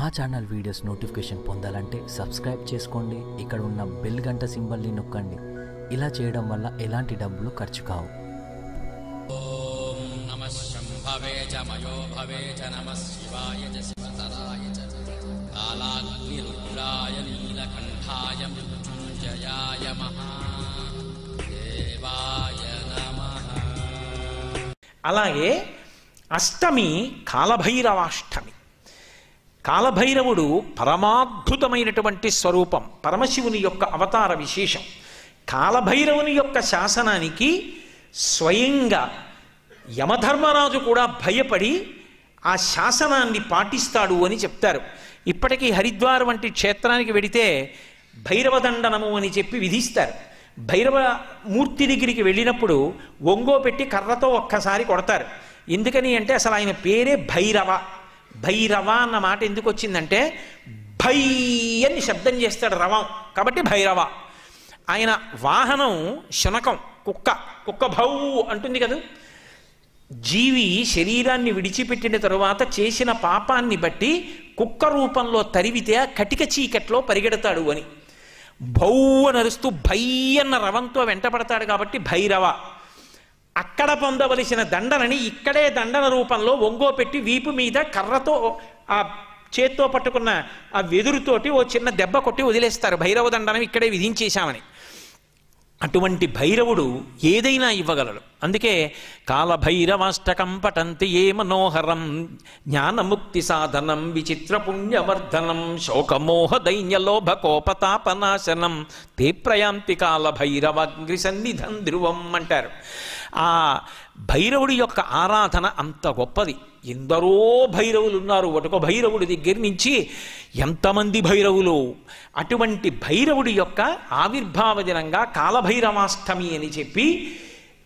మా channel videos notification పొందాలంటే subscribe చేసుకోండి. ఇక్కడ ఉన్న బెల్ గంట సింబల్ని నొక్కండి. ఇలా చేయడం వల్ల ఎలాంటి డబ్బులు ఖర్చు కావు. అలాగే అష్టమి కాలభైరవాష్టమి. కాలభైరవుడు పరమాద్భుతమైనటువంటి స్వరూపం పరమశివుని యొక్క అవతార విశేషం. కాలభైరవుని యొక్క శాసనానికి స్వయంగా యమధర్మరాజు కూడా భయపడి ఆ శాసనాన్ని పాటిస్తాడు అని చెప్తారు. ఇప్పటికీ హరిద్వార్ వంటి క్షేత్రానికి వెడితే భైరవదండనము అని చెప్పి విధిస్తారు. భైరవ మూర్తి దగ్గరికి వెళ్ళినప్పుడు ఒంగో పెట్టి కర్రతో ఒక్కసారి కొడతారు. ఎందుకని అంటే అసలు ఆయన పేరే భైరవ. భైరవ అన్న మాట ఎందుకు వచ్చిందంటే భై అని శబ్దం చేస్తాడు రవం. కాబట్టి భైరవ. ఆయన వాహనం శునకం కుక్క కుక్క భౌ అంటుంది కదా. జీవి శరీరాన్ని విడిచిపెట్టిన తరువాత చేసిన పాపాన్ని బట్టి కుక్క రూపంలో తరివితే కటిక చీకట్లో పరిగెడతాడు అని. భౌ నరుస్తూ భై అన్న రవంతో వెంటపడతాడు కాబట్టి భైరవ. అక్కడ పొందవలసిన దండనని ఇక్కడే దండన రూపంలో ఒంగో పెట్టి వీపు మీద కర్రతో ఆ చేత్తో పట్టుకున్న ఆ వెదురుతోటి ఓ చిన్న దెబ్బ కొట్టి వదిలేస్తారు. భైరవ దండనం ఇక్కడే విధించేశామని. అటువంటి భైరవుడు ఏదైనా ఇవ్వగలడు. అందుకే కాలభైరవాష్టకం పఠంతి ఏ మనోహరం జ్ఞానముక్తి సాధనం విచిత్ర పుణ్యవర్ధనం శోకమోహ దైన్యలోభ కోపతాపనాశనం తే ప్రయాంతి కాలభైరవగ్రి సన్నిధం ధ్రువం అంటారు. ఆ భైరవుడి యొక్క ఆరాధన అంత గొప్పది. ఎందరో భైరవులు ఉన్నారు ఒకటొక భైరవుడి దగ్గర నుంచి ఎంతమంది భైరవులు? అటువంటి భైరవుడి యొక్క ఆవిర్భావ దినంగా కాలభైరవాష్టమి అని చెప్పి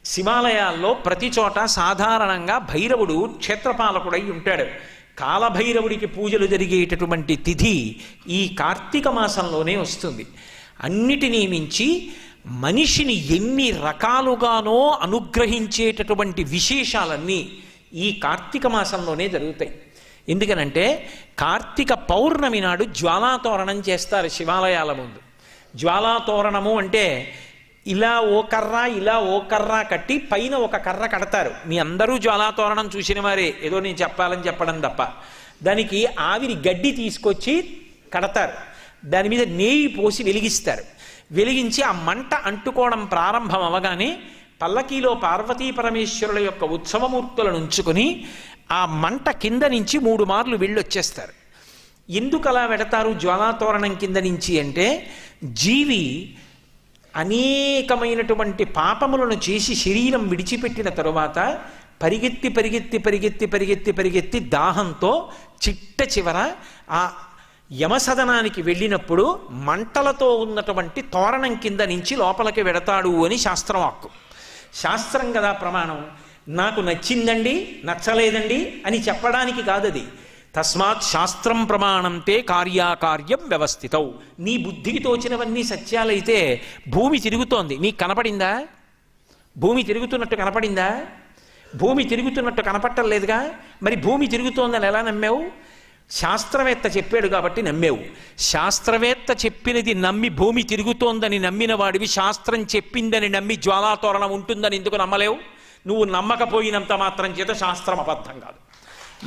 శివాలయాల్లో ప్రతి చోట సాధారణంగా భైరవుడు క్షేత్రపాలకుడై ఉంటాడు. కాలభైరవుడికి పూజలు జరిగేటటువంటి తిథి ఈ కార్తీక మాసంలోనే వస్తుంది. అన్నిటినీ మించి మనిషిని ఎన్ని రకాలుగానో అనుగ్రహించేటటువంటి విశేషాలన్నీ ఈ కార్తీక మాసంలోనే జరుగుతాయి. ఎందుకనంటే కార్తీక పౌర్ణమి నాడు జ్వాలాతోరణం చేస్తారు శివాలయాల ముందు. జ్వాలాతోరణము అంటే ఇలా ఓ కర్ర ఇలా ఓ కర్ర కట్టి పైన ఒక కర్ర కడతారు. మీ అందరూ జ్వాలాతోరణం చూసిన వారే ఏదో నేను చెప్పాలని చెప్పడం తప్ప. దానికి ఆవిరి గడ్డి తీసుకొచ్చి కడతారు. దాని మీద నేయి పోసి వెలిగిస్తారు. వెలిగించి ఆ మంట అంటుకోవడం ప్రారంభం అవగానే పల్లకీలో పార్వతీ పరమేశ్వరుల యొక్క ఉత్సవమూర్తులను ఉంచుకొని ఆ మంట కింద నుంచి మూడు మార్లు వెళ్ళొచ్చేస్తారు. ఎందుకు అలా పెడతారు జ్వాలాతోరణం కింద నుంచి అంటే జీవి అనేకమైనటువంటి పాపములను చేసి శరీరం విడిచిపెట్టిన తరువాత పరిగెత్తి పరిగెత్తి పరిగెత్తి పరిగెత్తి పరిగెత్తి దాహంతో చిట్ట చివర ఆ యమసదనానికి వెళ్ళినప్పుడు మంటలతో ఉన్నటువంటి తోరణం కింద నుంచి లోపలికి వెడతాడు అని శాస్త్రవాక్కు శాస్త్రం కదా ప్రమాణం. నాకు నచ్చిందండి నచ్చలేదండి అని చెప్పడానికి కాదది. తస్మాత్ శాస్త్రం ప్రమాణంతే కార్యాకార్యం వ్యవస్థితవు నీ బుద్ధికి తోచినవన్నీ సత్యాలైతే భూమి తిరుగుతోంది. నీకు కనపడిందా? భూమి తిరుగుతున్నట్టు కనపడిందా? భూమి తిరుగుతున్నట్టు కనపట్టలేదుగా మరి భూమి తిరుగుతోందని ఎలా నమ్మావు? శాస్త్రవేత్త చెప్పాడు కాబట్టి నమ్మేవు. శాస్త్రవేత్త చెప్పినది నమ్మి భూమి తిరుగుతోందని నమ్మిన వాడివి శాస్త్రం చెప్పిందని నమ్మి జ్వాలాతోరణం ఉంటుందని ఎందుకు నమ్మలేవు? నువ్వు నమ్మకపోయినంత మాత్రం చేత శాస్త్రం అబద్ధం కాదు.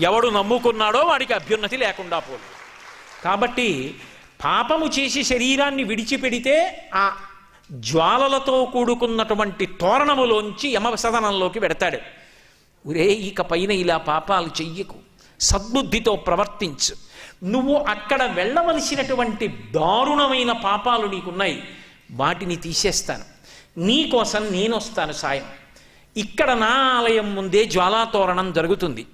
ఎవడు నమ్ముకున్నాడో వాడికి అభ్యున్నతి లేకుండా పోదు. కాబట్టి పాపము చేసి శరీరాన్ని విడిచిపెడితే ఆ జ్వాలలతో కూడుకున్నటువంటి తోరణములోంచి యమసదనంలోకి పెడతాడు. ఒరే ఇక పైన ఇలా పాపాలు చెయ్యకు. సద్బుద్ధితో ప్రవర్తించు. నువ్వు అక్కడ వెళ్ళవలసినటువంటి దారుణమైన పాపాలు నీకున్నాయి. వాటిని తీసేస్తాను. నీకోసం నేను వస్తాను సాయం. ఇక్కడ నా ఆలయం ముందే జ్వాలాతోరణం జరుగుతుంది.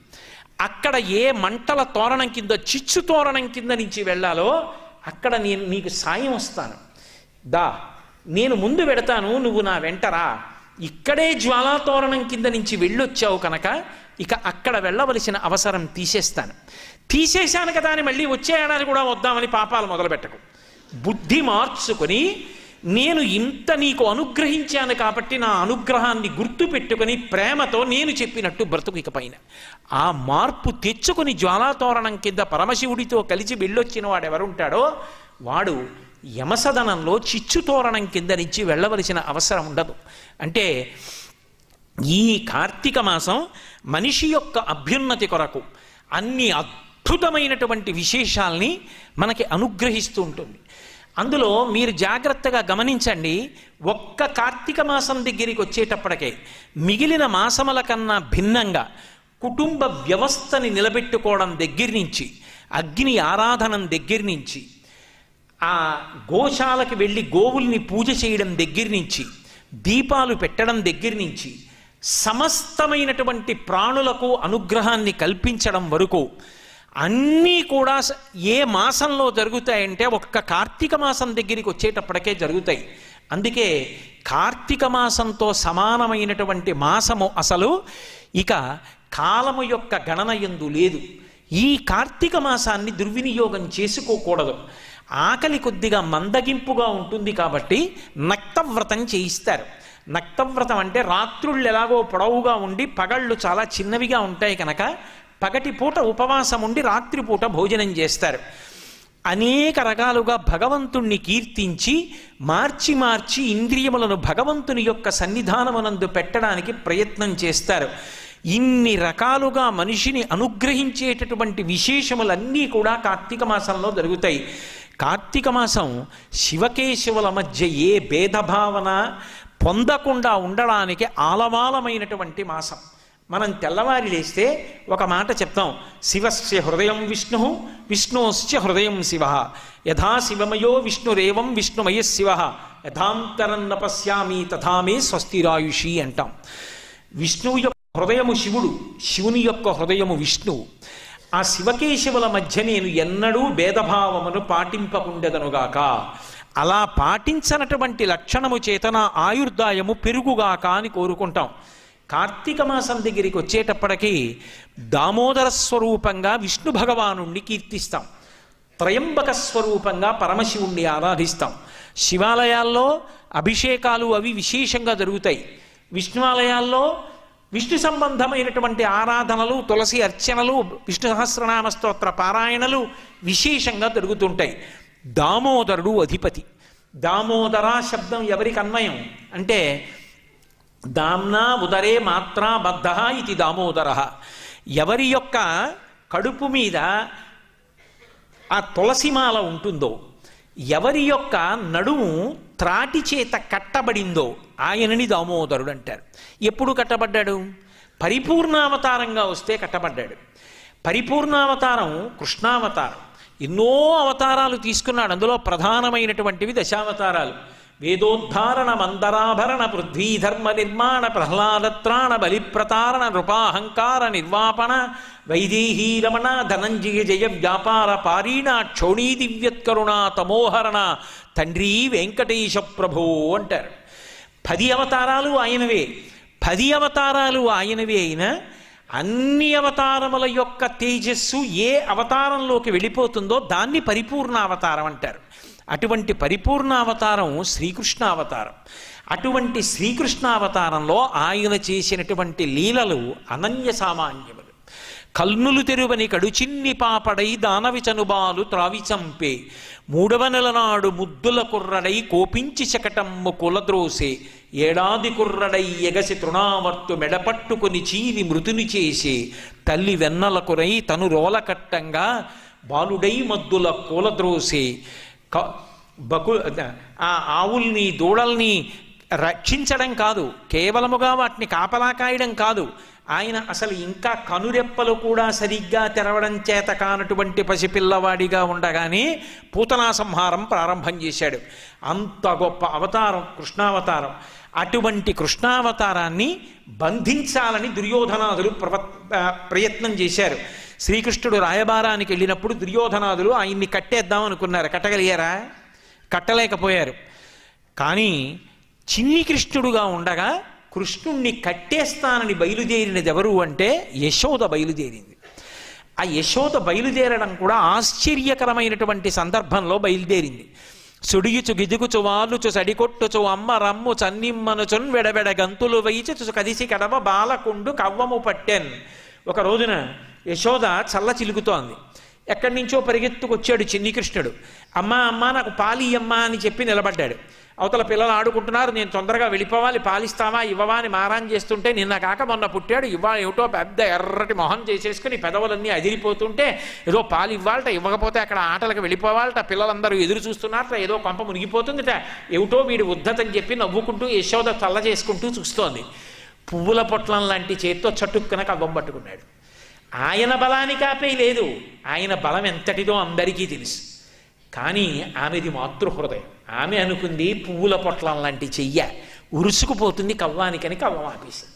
అక్కడ ఏ మంటల తోరణం కింద చిచ్చు తోరణం కింద నుంచి వెళ్ళాలో అక్కడ నేను నీకు సాయం వస్తాను. దా నేను ముందు పెడతాను నువ్వు నా వెంటరా ఇక్కడే జ్వాలాతోరణం కింద నుంచి వెళ్ళొచ్చావు కనుక ఇక అక్కడ వెళ్ళవలసిన అవసరం తీసేస్తాను. తీసేశాను కదా అని మళ్ళీ వచ్చే ఏడాది కూడా వద్దామని పాపాలు మొదలుపెట్టకు. బుద్ధి మార్చుకొని నేను ఇంత నీకు అనుగ్రహించాను కాబట్టి నా అనుగ్రహాన్ని గుర్తుపెట్టుకుని ప్రేమతో నేను చెప్పినట్టు బ్రతుకు ఇకపైన ఆ మార్పు తెచ్చుకుని జ్వాలాతోరణం కింద పరమశివుడితో కలిసి వెళ్ళొచ్చిన వాడు ఎవరుంటాడో వాడు యమసదనంలో చిచ్చు తోరణం కింద నుంచి వెళ్ళవలసిన అవసరం ఉండదు. అంటే ఈ కార్తీక మాసం మనిషి యొక్క అభ్యున్నతి కొరకు అన్ని అద్భుతమైనటువంటి విశేషాల్ని మనకి అనుగ్రహిస్తూ ఉంటుంది. అందులో మీరు జాగ్రత్తగా గమనించండి ఒక్క కార్తీక మాసం దగ్గరికి వచ్చేటప్పటికే మిగిలిన మాసముల కన్నా భిన్నంగా కుటుంబ వ్యవస్థని నిలబెట్టుకోవడం దగ్గర నుంచి అగ్ని ఆరాధనం దగ్గర నుంచి ఆ గోశాలకు వెళ్ళి గోవుల్ని పూజ చేయడం దగ్గర నుంచి దీపాలు పెట్టడం దగ్గర నుంచి సమస్తమైనటువంటి ప్రాణులకు అనుగ్రహాన్ని కల్పించడం వరకు అన్నీ కూడా ఏ మాసంలో జరుగుతాయంటే ఒక్క కార్తీక మాసం దగ్గరికి వచ్చేటప్పటికే జరుగుతాయి. అందుకే కార్తీక మాసంతో సమానమైనటువంటి మాసము అసలు ఇక కాలము యొక్క గణన ఎందు లేదు. ఈ కార్తీక మాసాన్ని దుర్వినియోగం చేసుకోకూడదు. ఆకలి కొద్దిగా మందగింపుగా ఉంటుంది కాబట్టి నక్తవ్రతం చేయిస్తారు. నక్తవ్రతం అంటే రాత్రుళ్ళు ఎలాగో పొడవుగా ఉండి పగళ్ళు చాలా చిన్నవిగా ఉంటాయి కనుక పగటి పూట ఉపవాసం ఉండి రాత్రిపూట భోజనం చేస్తారు. అనేక రకాలుగా భగవంతుణ్ణి కీర్తించి మార్చి మార్చి ఇంద్రియములను భగవంతుని యొక్క సన్నిధానమునందు పెట్టడానికి ప్రయత్నం చేస్తారు. ఇన్ని రకాలుగా మనిషిని అనుగ్రహించేటటువంటి విశేషములన్నీ కూడా కార్తీక మాసంలో జరుగుతాయి. కార్తీక మాసం శివకేశవుల మధ్య ఏ భేదభావన పొందకుండా ఉండడానికి ఆలమాలమైనటువంటి మాసం. మనం తెల్లవారి లేస్తే ఒక మాట చెప్తాం. శివస్య హృదయం విష్ణు విష్ణోశ్చ హృదయం శివ. యథా శివమయో విష్ణురేవం విష్ణుమయ శివ. యథాంతరం నపశ్యామి తథామే స్వస్తిరాయుషి అంటాం. విష్ణువు యొక్క హృదయము శివుడు శివుని యొక్క హృదయము విష్ణువు ఆ శివకేశవుల మధ్య నేను ఎన్నడూ భేదభావమును పాటింపకుండెదనుగాక అలా పాటించనటువంటి లక్షణము చేతన ఆయుర్దాయము పెరుగుగాక అని కోరుకుంటాం. కార్తీక మాసం దగ్గరికి వచ్చేటప్పటికీ దామోదర స్వరూపంగా విష్ణు భగవానుణ్ణి కీర్తిస్తాం. త్రయంబక స్వరూపంగా పరమశివుణ్ణి ఆరాధిస్తాం. శివాలయాల్లో అభిషేకాలు అవి విశేషంగా జరుగుతాయి. విష్ణువాలయాల్లో విష్ణు సంబంధమైనటువంటి ఆరాధనలు తులసి అర్చనలు విష్ణు సహస్రనామ స్తోత్ర పారాయణలు విశేషంగా జరుగుతుంటాయి. దామోదరుడు అధిపతి. దామోదర శబ్దం ఎవరికి అన్వయం? అంటే దామ్నా ఉదరే మాత్రా బద్ధ ఇది దామోదర. ఎవరి యొక్క కడుపు మీద ఆ తులసిమాల ఉంటుందో ఎవరి యొక్క నడుము త్రాటి చేత కట్టబడిందో ఆయనని దామోదరుడు అంటారు. ఎప్పుడు కట్టబడ్డాడు? పరిపూర్ణావతారంగా వస్తే కట్టబడ్డాడు. పరిపూర్ణావతారం కృష్ణావతారం. ఎన్నో అవతారాలు తీసుకున్నాడు. అందులో ప్రధానమైనటువంటివి దశావతారాలు. వేదోద్ధారణ మందరాభరణ పృథ్వీధర్మ నిర్మాణ ప్రహ్లాదత్రాణ బలిప్రతారణ నృపాహంకార నిర్వాపణ వైదేహీ రమణ ధనంజయ జయ వ్యాపార పారీణ క్షోణీ దివ్యత్కరుణ తమోహరణ తండ్రి వెంకటేశ ప్రభో అంటారు. పది అవతారాలు ఆయనవే. పది అవతారాలు ఆయనవే అయినా అన్ని అవతారముల యొక్క తేజస్సు ఏ అవతారంలోకి వెళ్ళిపోతుందో దాన్ని పరిపూర్ణ అవతారం అంటారు. అటువంటి పరిపూర్ణ అవతారం శ్రీకృష్ణ అవతారం. అటువంటి శ్రీకృష్ణ అవతారంలో ఆయన చేసినటువంటి లీలలు అనన్య సామాన్యములు. కల్నులు తెరువని కడుచిన్ని పాపడై దానవి చనుబాలు త్రావి చంపే. మూడవ నెల నాడు ముద్దుల కుర్రడై కోపించి శకటమ్ము కులద్రోసే. ఏడాది కుర్రడై ఎగసి తృణావర్తు మెడపట్టుకుని చీవి మృతుని చేసి తల్లి వెన్నలకురై తను రోలకట్టంగా బాలుడై మద్దుల కూలద్రోసి క- బకు ఆ ఆవుల్ని దూడల్ని రక్షించడం కాదు కేవలముగా వాటిని కాపలా కాయడం కాదు. ఆయన అసలు ఇంకా కనురెప్పలు కూడా సరిగ్గా తెరవడం చేత కానటువంటి పసిపిల్లవాడిగా ఉండగానే పూతనా సంహారం ప్రారంభం చేశాడు. అంత గొప్ప అవతారం కృష్ణావతారం. అటువంటి కృష్ణావతారాన్ని బంధించాలని దుర్యోధనాదులు ప్రవ ప్రయత్నం చేశారు. శ్రీకృష్ణుడు రాయబారానికి వెళ్ళినప్పుడు దుర్యోధనాదులు ఆయన్ని కట్టేద్దాం అనుకున్నారు. కట్టగలిగారా? కట్టలేకపోయారు. కానీ చిన్ని కృష్ణుడుగా ఉండగా కృష్ణుణ్ణి కట్టేస్తానని బయలుదేరినది ఎవరు అంటే యశోద బయలుదేరింది. ఆ యశోద బయలుదేరడం కూడా ఆశ్చర్యకరమైనటువంటి సందర్భంలో బయలుదేరింది. సుడియుచు గిదుగుచు వాలుచు సడికొట్టుచు అమ్మ రమ్ము చన్నిమ్మనుచున్ వెడబెడ గంతులు వేయిచు కదిసి కడవ బాలకుండు కవ్వము పట్టెన్. ఒక రోజున యశోద చల్ల చిలుకుతోంది. ఎక్కడి నుంచో పరిగెత్తుకొచ్చాడు చిన్నికృష్ణుడు. అమ్మ అమ్మా నాకు పాలి అమ్మ అని చెప్పి నిలబడ్డాడు. అవతల పిల్లలు ఆడుకుంటున్నారు నేను తొందరగా వెళ్ళిపోవాలి పాలిస్తావా ఇవ్వవా అని మారాన్ చేస్తుంటే నిన్న కాక మొన్న పుట్టాడు. ఇవ్వా ఏమిటో పెద్ద ఎర్రటి మొహం చేసేసుకుని పెదవులన్నీ అదిరిపోతుంటే ఏదో పాలు ఇవ్వాలట ఇవ్వకపోతే అక్కడ ఆటలకు వెళ్ళిపోవాలట పిల్లలందరూ ఎదురు చూస్తున్నారట ఏదో కొంప మునిగిపోతుందిట. ఏమిటో వీడి ఉద్ధతని చెప్పి నవ్వుకుంటూ యశోద చల్ల చేసుకుంటూ చూస్తోంది. పువ్వుల పొట్లం లాంటి చేత్తో చటుక్కున కవ్వం పట్టుకున్నాడు. ఆయన బలానికి ఆపే లేదు ఆయన బలం ఎంతటిదో అందరికీ తెలుసు. కానీ ఆమెది మాతృహృదయం. ఆమె అనుకుంది పువ్వుల పొట్లం లాంటి చెయ్య ఉరుసుకుపోతుంది కవ్వానికని కవ్వం ఆపేసింది.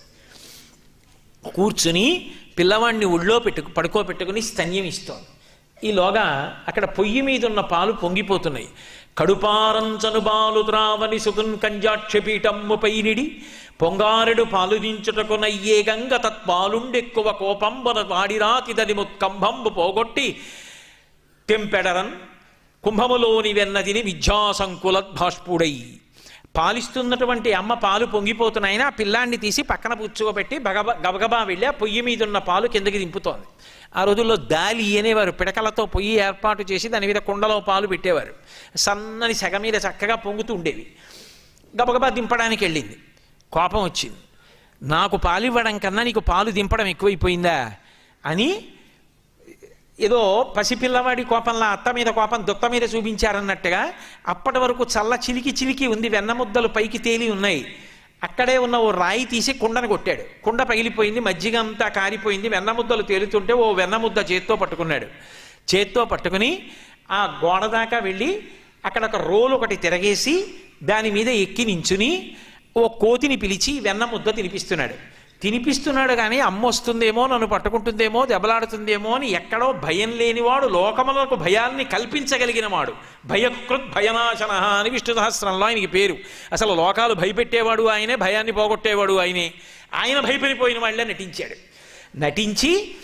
కూర్చుని పిల్లవాడిని ఒళ్ళో పెట్టు పడుకోబెట్టుకుని స్తన్యం ఇస్తోంది. ఈలోగా అక్కడ పొయ్యి మీద ఉన్న పాలు పొంగిపోతున్నాయి. కడుపారంచను బాలు త్రావని సుతున్ కంజాక్షపీఠమ్ముపై పైనిడి పొంగారెడు పాలు గంగ తత్పాలుండెక్కువ కోపంబన వాడిరాతిదని ముత్కంభంబు పోగొట్టి తెంపెడరన్ కుంభములోని వెన్నదిని విద్యాసంకులద్భాష్పుడై. పాలిస్తున్నటువంటి అమ్మ పాలు పొంగిపోతున్నాయని ఆ పిల్లాన్ని తీసి పక్కన పుచ్చుకోబెట్టి బగబ గబగబా వెళ్ళి ఆ పొయ్యి మీద ఉన్న పాలు కిందకి దింపుతోంది. ఆ రోజుల్లో దాలి అనేవారు పిడకలతో పొయ్యి ఏర్పాటు చేసి దాని మీద కుండలో పాలు పెట్టేవారు. సన్నని సెగ మీద చక్కగా పొంగుతూ ఉండేవి. గబగబా దింపడానికి వెళ్ళింది కోపం వచ్చింది. నాకు పాలు ఇవ్వడం కన్నా నీకు పాలు దింపడం ఎక్కువైపోయిందా? అని ఏదో పసిపిల్లవాడి కోపంలో అత్త మీద కోపం దుత్త మీద చూపించారన్నట్టుగా అప్పటి వరకు చల్ల చిలికి చిలికి ఉంది వెన్నముద్దలు పైకి తేలి ఉన్నాయి. అక్కడే ఉన్న ఓ రాయి తీసి కుండను కొట్టాడు. కుండ పగిలిపోయింది మజ్జిగ అంతా కారిపోయింది వెన్నముద్దలు తేలుతుంటే ఓ వెన్నముద్ద చేత్తో పట్టుకున్నాడు. చేత్తో పట్టుకుని ఆ గోడ దాకా వెళ్ళి అక్కడ ఒక రోలు ఒకటి తిరగేసి దాని మీద ఎక్కి నించుని ఓ కోతిని పిలిచి వెన్న ముద్ద తినిపిస్తున్నాడు. తినిపిస్తున్నాడు కానీ అమ్మ వస్తుందేమో నన్ను పట్టుకుంటుందేమో దెబ్బలాడుతుందేమో అని ఎక్కడో భయం లేనివాడు లోకములకు భయాల్ని కల్పించగలిగిన వాడు. భయకృత్ భయనాశన అని విష్ణు సహస్రంలో ఆయనకి పేరు. అసలు లోకాలు భయపెట్టేవాడు ఆయనే భయాన్ని పోగొట్టేవాడు ఆయనే. ఆయన భయపడిపోయిన వాళ్ళే నటించాడు. నటించి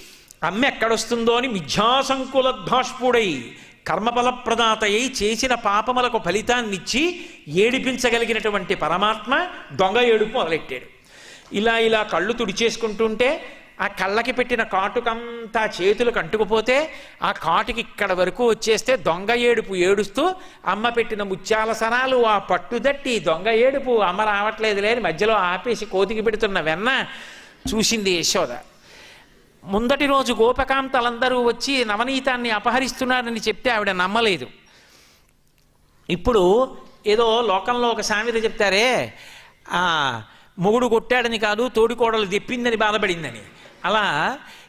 అమ్మ ఎక్కడొస్తుందో అని మిథ్యాసంకులద్భాష్పుడై కర్మఫలప్రదాతయ్యి చేసిన పాపములకు ఫలితాన్నిచ్చి ఏడిపించగలిగినటువంటి పరమాత్మ దొంగ ఏడుపు మొదలెట్టాడు. ఇలా ఇలా కళ్ళు తుడిచేసుకుంటుంటే ఆ కళ్ళకి పెట్టిన కాటుకంతా చేతులు కంటుకుపోతే ఆ కాటుకి ఇక్కడ వరకు వచ్చేస్తే దొంగ ఏడుపు ఏడుస్తూ అమ్మ పెట్టిన ముత్యాల సనాలు ఆ పట్టుదట్టి దొంగ ఏడుపు అమ్మ రావట్లేదు లేని మధ్యలో ఆపేసి కోతికి పెడుతున్న వెన్న చూసింది యశోద. ముందటి రోజు గోపకాంతలందరూ వచ్చి నవనీతాన్ని అపహరిస్తున్నారని చెప్తే ఆవిడ నమ్మలేదు. ఇప్పుడు ఏదో లోకంలో ఒక సామెత చెప్తారే మొగుడు కొట్టాడని కాదు తోడికోడలు తెప్పిందని బాధపడిందని. అలా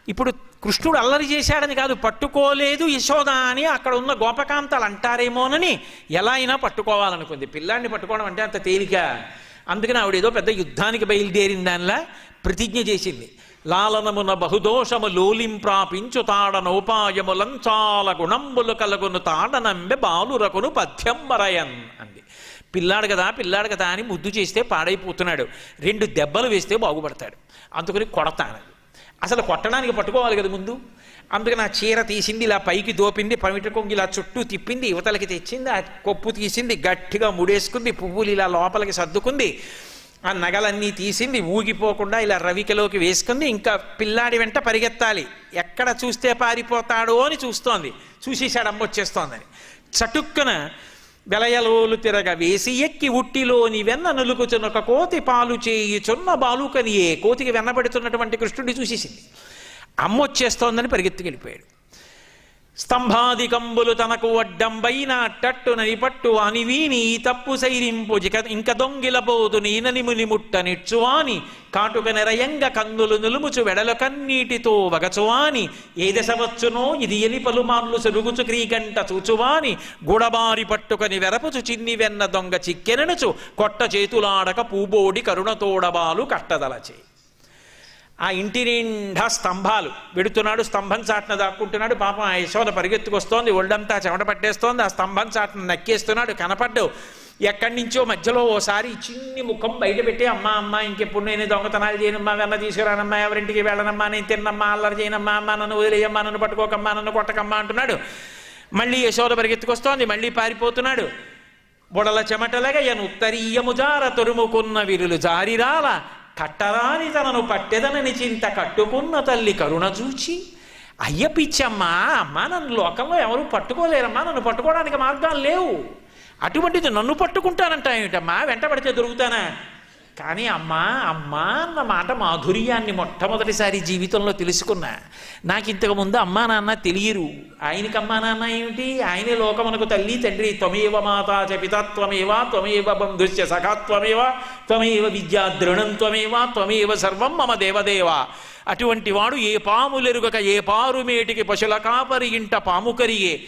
ఇప్పుడు కృష్ణుడు అల్లరి చేశాడని కాదు పట్టుకోలేదు యశోద అని అక్కడ ఉన్న గోపకాంతాలు అంటారేమోనని ఎలా అయినా పట్టుకోవాలనుకుంది. పిల్లాన్ని పట్టుకోవడం అంటే అంత తేలిక. అందుకని ఆవిడ ఏదో పెద్ద యుద్ధానికి బయలుదేరిన దానిలా ప్రతిజ్ఞ చేసింది. లాలనమున బహుదోషము లోలింప్రాపించు తాడనోపాయములంచాల గుణంబులు కలుగును తాడనంబె బాలురకును పథ్యంబరయన్ అంది. పిల్లాడు కదా పిల్లాడు కదా అని ముద్దు చేస్తే పాడైపోతున్నాడు. రెండు దెబ్బలు వేస్తే బాగుపడతాడు. అందుకని కొడతాను అసలు కొట్టడానికి పట్టుకోవాలి కదా ముందు. అందుకని ఆ చీర తీసింది ఇలా పైకి దోపింది పమిట కొంగి ఇలా చుట్టూ తిప్పింది యువతలకి తెచ్చింది ఆ కొప్పు తీసింది గట్టిగా ముడేసుకుంది పువ్వులు ఇలా లోపలికి సర్దుకుంది. ఆ నగలన్నీ తీసింది ఊగిపోకుండా ఇలా రవికలోకి వేసుకుంది. ఇంకా పిల్లాడి వెంట పరిగెత్తాలి. ఎక్కడ చూస్తే పారిపోతాడో అని చూస్తోంది. చూసేసాడు అమ్మొచ్చేస్తోందని చటుక్కున వెలయలోలు తిరగ వేసి ఎక్కి ఉట్టిలోని వెన్న నులుకుచున్నొక కోతి పాలు చేయుచున్న బాలుకనియే కోతికి వెన్నబడుతున్నటువంటి కృష్ణుడిని చూసేసింది. అమ్మ వచ్చేస్తోందని పరిగెత్తుకెళ్ళిపోయాడు. స్తంభాదికంబులు తనకు అడ్డంబైన టట్టునని పట్టు అనివీని ఈ తప్పు సైరింపు జిక ఇంక దొంగిలబోదు నీనని ముని కాటుక నిరయంగ కందులు నులుముచు వెడల కన్నీటితో వగచువాని ఏ దశ వచ్చునో ఇది ఎని పలుమార్లు సరుగుచు క్రీగంట చూచువాని గుడబారి పట్టుకని వెరపుచు చిన్ని వెన్న దొంగ చిక్కెననుచు కొట్ట చేతులాడక పూబోడి కరుణతోడబాలు కట్టదలచే. ఆ ఇంటి నిండా స్తంభాలు. విడుతున్నాడు స్తంభం చాటున దాక్కుంటున్నాడు. పాపం ఆ యశోద పరిగెత్తుకొస్తోంది. ఒళ్ళంతా చెమట పట్టేస్తోంది. ఆ స్తంభం చాటున నక్కేస్తున్నాడు. కనపడ్డు. ఎక్కడి నుంచో మధ్యలో ఓసారి చిన్ని ముఖం బయట పెట్టి అమ్మా అమ్మ ఇంకెప్పుడు నేను దొంగతనాలు చేయనమ్మా వెళ్ళ తీసుకురానమ్మా ఎవరింటికి వెళ్ళనమ్మా నేను తిన్నమ్మా అల్లరి చేయనమ్మా అమ్మ నన్ను వదిలేయమ్మా నన్ను పట్టుకోకమ్మా నన్ను కొట్టకమ్మా అంటున్నాడు. మళ్ళీ యశోద పరిగెత్తుకొస్తోంది. మళ్ళీ పారిపోతున్నాడు. బుడల చెమటలగయను ఉత్తరీయము జార తొరుముకున్న విరులు జారిరాల. కట్టరాని తనను పట్టెదనని చింత కట్టుకున్న తల్లి కరుణ చూచి అయ్య పిచ్చమ్మా అమ్మా నన్ను లోకంలో ఎవరు పట్టుకోలేరమ్మా నన్ను పట్టుకోవడానికి మార్గాలు లేవు. అటువంటిది నన్ను పట్టుకుంటానంట ఏమిటమ్మా వెంట పడితే దొరుకుతానా? కానీ అమ్మా అమ్మా అన్న మాట మాధుర్యాన్ని మొట్టమొదటిసారి జీవితంలో తెలుసుకున్నా. నాకు ఇంతకుముందు అమ్మా నాన్న తెలియరు. ఆయనకి అమ్మా నాన్న ఏమిటి? ఆయనే లోకమునకు తల్లి తండ్రి త్వమేవ మాతా చ త్వమేవ త్వమేవ బంధుశ్చ సఖాత్వమేవ త్వమేవ విద్యా దృఢం త్వమేవ త్వమేవ సర్వం మమ దేవదేవ. అటువంటి వాడు ఏ పాములెరుగక ఏ పారుమేటికి పశుల కాపరి ఇంట పాముకరియే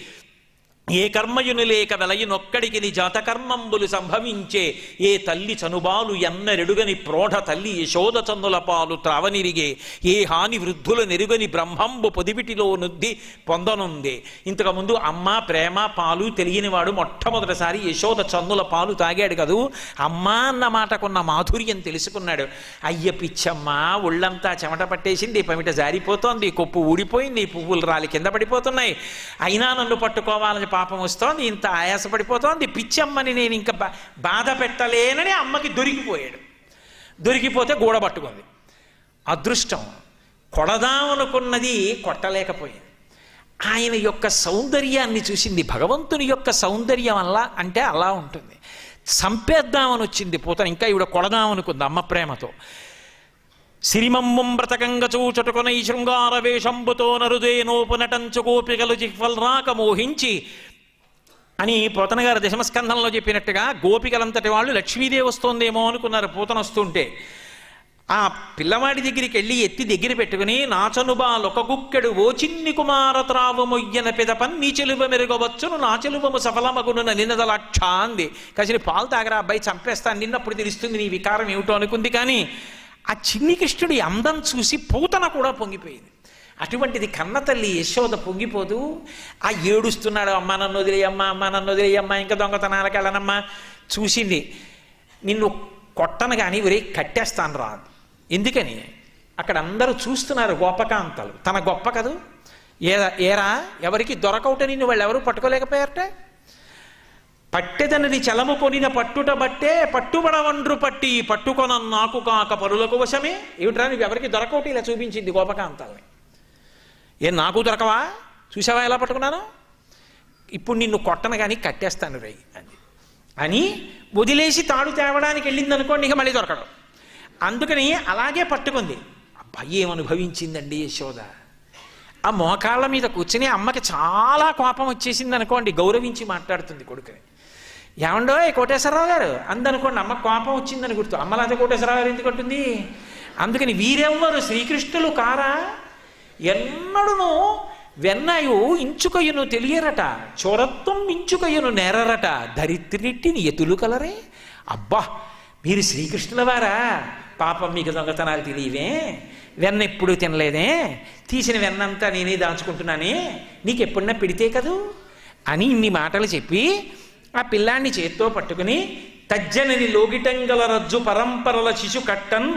ఏ కర్మయుని లేక వెలయినొక్కడికి ని జాతకర్మంబులు సంభవించే ఏ తల్లి చనుబాలు ఎన్నరెడుగని ప్రోఢ తల్లి యశోద చందుల పాలు త్రావనిరిగే ఏ హాని వృద్ధుల నెరుగని బ్రహ్మంబు పొదివిటిలో నుద్ది పొందనుందే. ఇంతకుముందు అమ్మ ప్రేమ పాలు తెలియనివాడు మొట్టమొదటిసారి యశోద చందుల పాలు తాగాడు కదూ? అమ్మ అన్న మాటకున్న మాధుర్యం తెలుసుకున్నాడు. అయ్య పిచ్చమ్మ ఒళ్ళంతా చెమట పట్టేసింది పమిట జారిపోతోంది కొప్పు ఊడిపోయింది పువ్వులు రాలి కింద పడిపోతున్నాయి. అయినా నన్ను పట్టుకోవాలని పాపం వస్తోంది ఇంత ఆయాసపడిపోతోంది పిచ్చమ్మని నేను ఇంకా బా- బాధ పెట్టలేనని అమ్మకి దొరికిపోయాడు. దొరికిపోతే గూడ పట్టుకుంది. అదృష్టం కొడదామనుకున్నది కొట్టలేకపోయింది. ఆయన యొక్క సౌందర్యాన్ని చూసింది భగవంతుని యొక్క సౌందర్యం అలా అంటే అలా ఉంటుంది. సంపేద్దామని వచ్చింది పోతాను ఇంకా ఇవిడ కొడదామనుకుంది అమ్మ ప్రేమతో. సిరిమమ్మం వ్రతకంగ చూచటుకొనై శృంగార వేషంబుతో నరుదేనోపునటంచు గోపికలు జిహ్వల్రాక మోహించి అని పోతన గారు దశమస్కంధంలో చెప్పినట్టుగా గోపికలంతటి వాళ్ళు లక్ష్మీదేవి వస్తోందేమో అనుకున్నారు పూతన వస్తుంటే. ఆ పిల్లవాడి దగ్గరికి వెళ్ళి ఎత్తి దగ్గర పెట్టుకుని నాచనుబా లొకగుక్కెడు ఓ చిన్ని కుమార త్రావు మొయ్యన పెదపన్ నీ చెలువ మెరుగవచ్చును నా చెలువము సఫలమగును నిన్నదలక్ష అంది. కసిని పాలు తాగరా అబ్బాయి చంపేస్తాను నిన్నప్పుడు తెలుస్తుంది నీ వికారం ఏమిటో అనుకుంది కానీ ఆ చిన్ని కృష్ణుడి అందం చూసి పూతన కూడా పొంగిపోయింది. అటువంటిది కన్న తల్లి యశోద పొంగిపోతూ ఆ ఏడుస్తున్నాడు అమ్మ నన్ను వదిలేయమ్మ అమ్మ నన్ను వదిలేయమ్మ ఇంకా దొంగతనాలకు వెళ్ళనమ్మా చూసింది. నిన్ను కొట్టను కానీ ఒరే కట్టేస్తాను రా ఎందుకని? అక్కడ అందరూ చూస్తున్నారు గొప్పకాంతలు తన గొప్ప కదూ? ఏ ఏరా ఎవరికి దొరకవుట నిన్ను వాళ్ళు ఎవరు పట్టుకోలేకపోయారట? పట్టెదనది చలము పొనిన పట్టుట బట్టే పట్టుబడవండ్రు పట్టి పట్టుకొన నాకు కాక పరులకు వశమే. ఏమిట్రా నువ్వు ఎవరికి దొరకవుటి ఇలా చూపించింది గోపకాంతాలని? ఏం నాకు దొరకవా? చూసావా ఎలా పట్టుకున్నాను? ఇప్పుడు నిన్ను కొట్టను కానీ కట్టేస్తాను రై అని అని వదిలేసి తాడు తేవడానికి వెళ్ళింది అనుకోండి ఇక మళ్ళీ దొరకడం. అందుకని అలాగే పట్టుకుంది. అబ్బాయి ఏమనుభవించిందండి యశోద? ఆ మోకాళ్ళ మీద కూర్చుని అమ్మకి చాలా కోపం వచ్చేసింది అనుకోండి గౌరవించి మాట్లాడుతుంది కొడుకుని. ఏమండో కోటేశ్వరరావు గారు? అందనుకోండి అమ్మ కోపం వచ్చిందని గుర్తు. అమ్మలాంటి కోటేశ్వరరావు గారు ఎందుకు ఉంటుంది అందుకని వీరెవ్వరు శ్రీకృష్ణులు కారా? ఎన్నడును వెన్నయు ఇంచుకయును తెలియరట చోరత్వం ఇంచుకయును నేరరట దరిద్రిట్టిని ఎతులు కలరే? అబ్బా మీరు శ్రీకృష్ణుల వారా? పాపం మీకు దొంగతనాలు తెలియవే. వెన్న ఎప్పుడు తినలేదే? తీసిన వెన్నంతా నేనే దాచుకుంటున్నానే? నీకెప్పుడన్నా పెడితే కదూ? అని ఇన్ని మాటలు చెప్పి ఆ పిల్లాన్ని చేత్తో పట్టుకుని తజ్జనని లోగిటంగల రజ్జు పరంపరల శిశు కట్టన్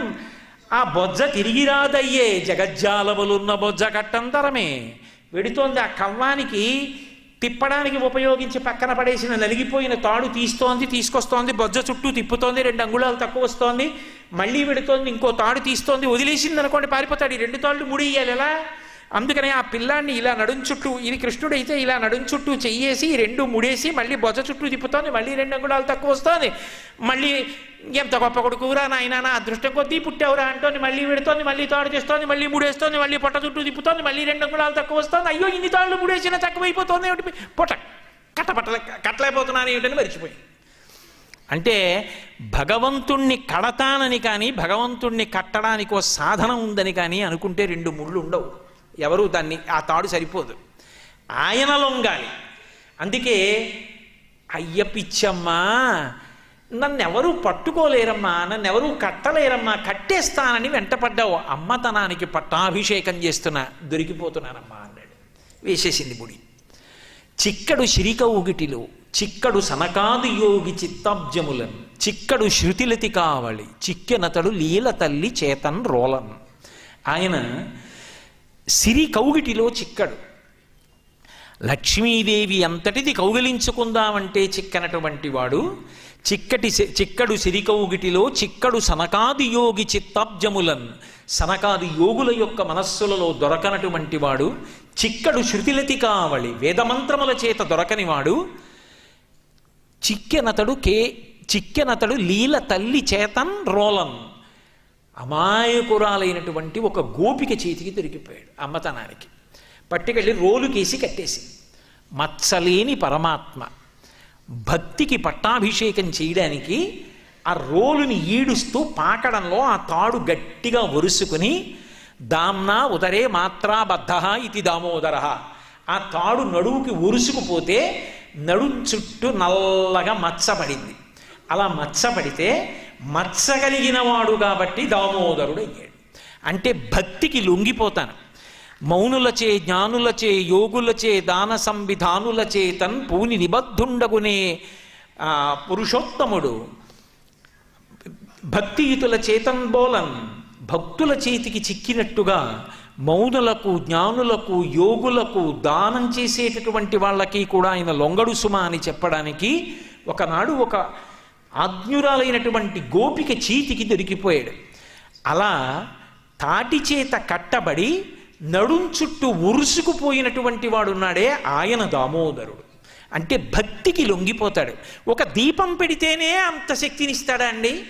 ఆ బొజ్జ తిరిగి రాదయ్యే జగజ్జాలములున్న బొజ్జ కట్టంతరమే వెడుతోంది ఆ కవ్వానికి తిప్పడానికి ఉపయోగించి పక్కన పడేసిన నలిగిపోయిన తాడు తీస్తోంది తీసుకొస్తోంది బొజ్జ చుట్టూ తిప్పుతోంది రెండు అంగుళాలు తక్కువ వస్తోంది మళ్ళీ వెడుతోంది ఇంకో తాడు తీస్తోంది వదిలేసింది అనుకోండి పారిపోతాడు. ఈ రెండు తాళ్ళు ముడియాలి ఎలా? అందుకనే ఆ పిల్లాన్ని ఇలా నడుం చుట్టూ ఇది కృష్ణుడైతే ఇలా నడుం చుట్టూ చెయ్యేసి రెండు ముడేసి మళ్ళీ బొజ చుట్టూ తిప్పుతోంది మళ్ళీ రెండు అంగుళాలు తక్కువ వస్తోంది. మళ్ళీ ఎంత గొప్ప కొడుకురా నాయనా నా అదృష్టం కొద్దీ పుట్టావురా అంటోంది మళ్ళీ పెడుతోంది మళ్ళీ తాడు చేస్తోంది మళ్ళీ ముడేస్తోంది మళ్ళీ పొట్ట చుట్టూ తిప్పుతోంది మళ్ళీ రెండు అంగుళాలు తక్కువ వస్తుంది. అయ్యో ఇన్ని తాళ్ళు ముడేసినా తక్కువైపోతోంది ఏమిటి? పొట్ట. కట్ట కట్టలేకపోతున్నాను ఏమిటని మరిచిపోయి. అంటే భగవంతుణ్ణి కడతానని కానీ భగవంతుణ్ణి కట్టడానికి ఓ సాధనం ఉందని కానీ అనుకుంటే రెండు ముళ్ళు ఉండవు. ఎవరు దాన్ని ఆ తాడు సరిపోదు. ఆయన లొంగాలి. అందుకే అయ్య పిచ్చమ్మా నన్నెవరూ పట్టుకోలేరమ్మా నన్నెవరూ కట్టలేరమ్మా కట్టేస్తానని వెంటపడ్డావు. అమ్మతనానికి పట్టాభిషేకం చేస్తున్నా దొరికిపోతున్నానమ్మా అన్నాడు. వేసేసింది బుడి చిక్కడు శిరికౌగిటిలో చిక్కడు సనకాది యోగి చిత్తాబ్జములన్ చిక్కడు శృతిలతి కావళి చిక్కెనతడు లీల తల్లి చేతన్ రోలన్. ఆయన సిరి కౌగిటిలో చిక్కడు. లక్ష్మీదేవి అంతటిది కౌగిలించుకుందామంటే చిక్కనటువంటి వాడు చిక్కటి సి- చిక్కడు సిరికౌగిటిలో చిక్కడు సనకాది యోగి చిత్తాబ్జములన్. సనకాది యోగుల యొక్క మనస్సులలో దొరకనటువంటి వాడు చిక్కడు శృతిలతి కావళి. వేదమంత్రముల చేత దొరకనివాడు చిక్కెనతడు కే చిక్కెనతడు లీల తల్లి చేతన్ రోలన్. అమాయకురాలైనటువంటి ఒక గోపిక చేతికి దొరికిపోయాడు అమ్మతనానికి పట్టుకెళ్ళి రోలుకేసి కట్టేసి మత్సలేని పరమాత్మ భక్తికి పట్టాభిషేకం చేయడానికి ఆ రోలుని ఈడుస్తూ పాకడంలో ఆ తాడు గట్టిగా ఒరుసుకుని దామ్నా ఉదరే మాత్రాబద్ధ ఇది దామోదర. ఆ తాడు నడువుకి ఒరుసుకుపోతే నడుం చుట్టూ నల్లగా మచ్చపడింది అలా మచ్చపడితే మచ్చ కలిగిన వాడు కాబట్టి దామోదరుడు అయ్యాడు అంటే భక్తికి లొంగిపోతాను. మౌనులచే జ్ఞానులచే యోగులచే దాన సంవిధానులచే తన్ పూని నిబద్ధుండగునే పురుషోత్తముడు భక్తియుతుల చేతన్ బోలన్ భక్తుల చేతికి చిక్కినట్టుగా మౌనులకు జ్ఞానులకు యోగులకు దానం చేసేటటువంటి వాళ్ళకి కూడా ఆయన లొంగడు సుమ అని చెప్పడానికి ఒకనాడు ఒక ఆజ్ఞురాలైనటువంటి గోపిక చీతికి దొరికిపోయాడు. అలా తాటి చేత కట్టబడి నడుం చుట్టూ ఉరుసుకుపోయినటువంటి వాడున్నాడే ఆయన దామోదరుడు. అంటే భక్తికి లొంగిపోతాడు. ఒక దీపం పెడితేనే అంత శక్తినిస్తాడా అండి?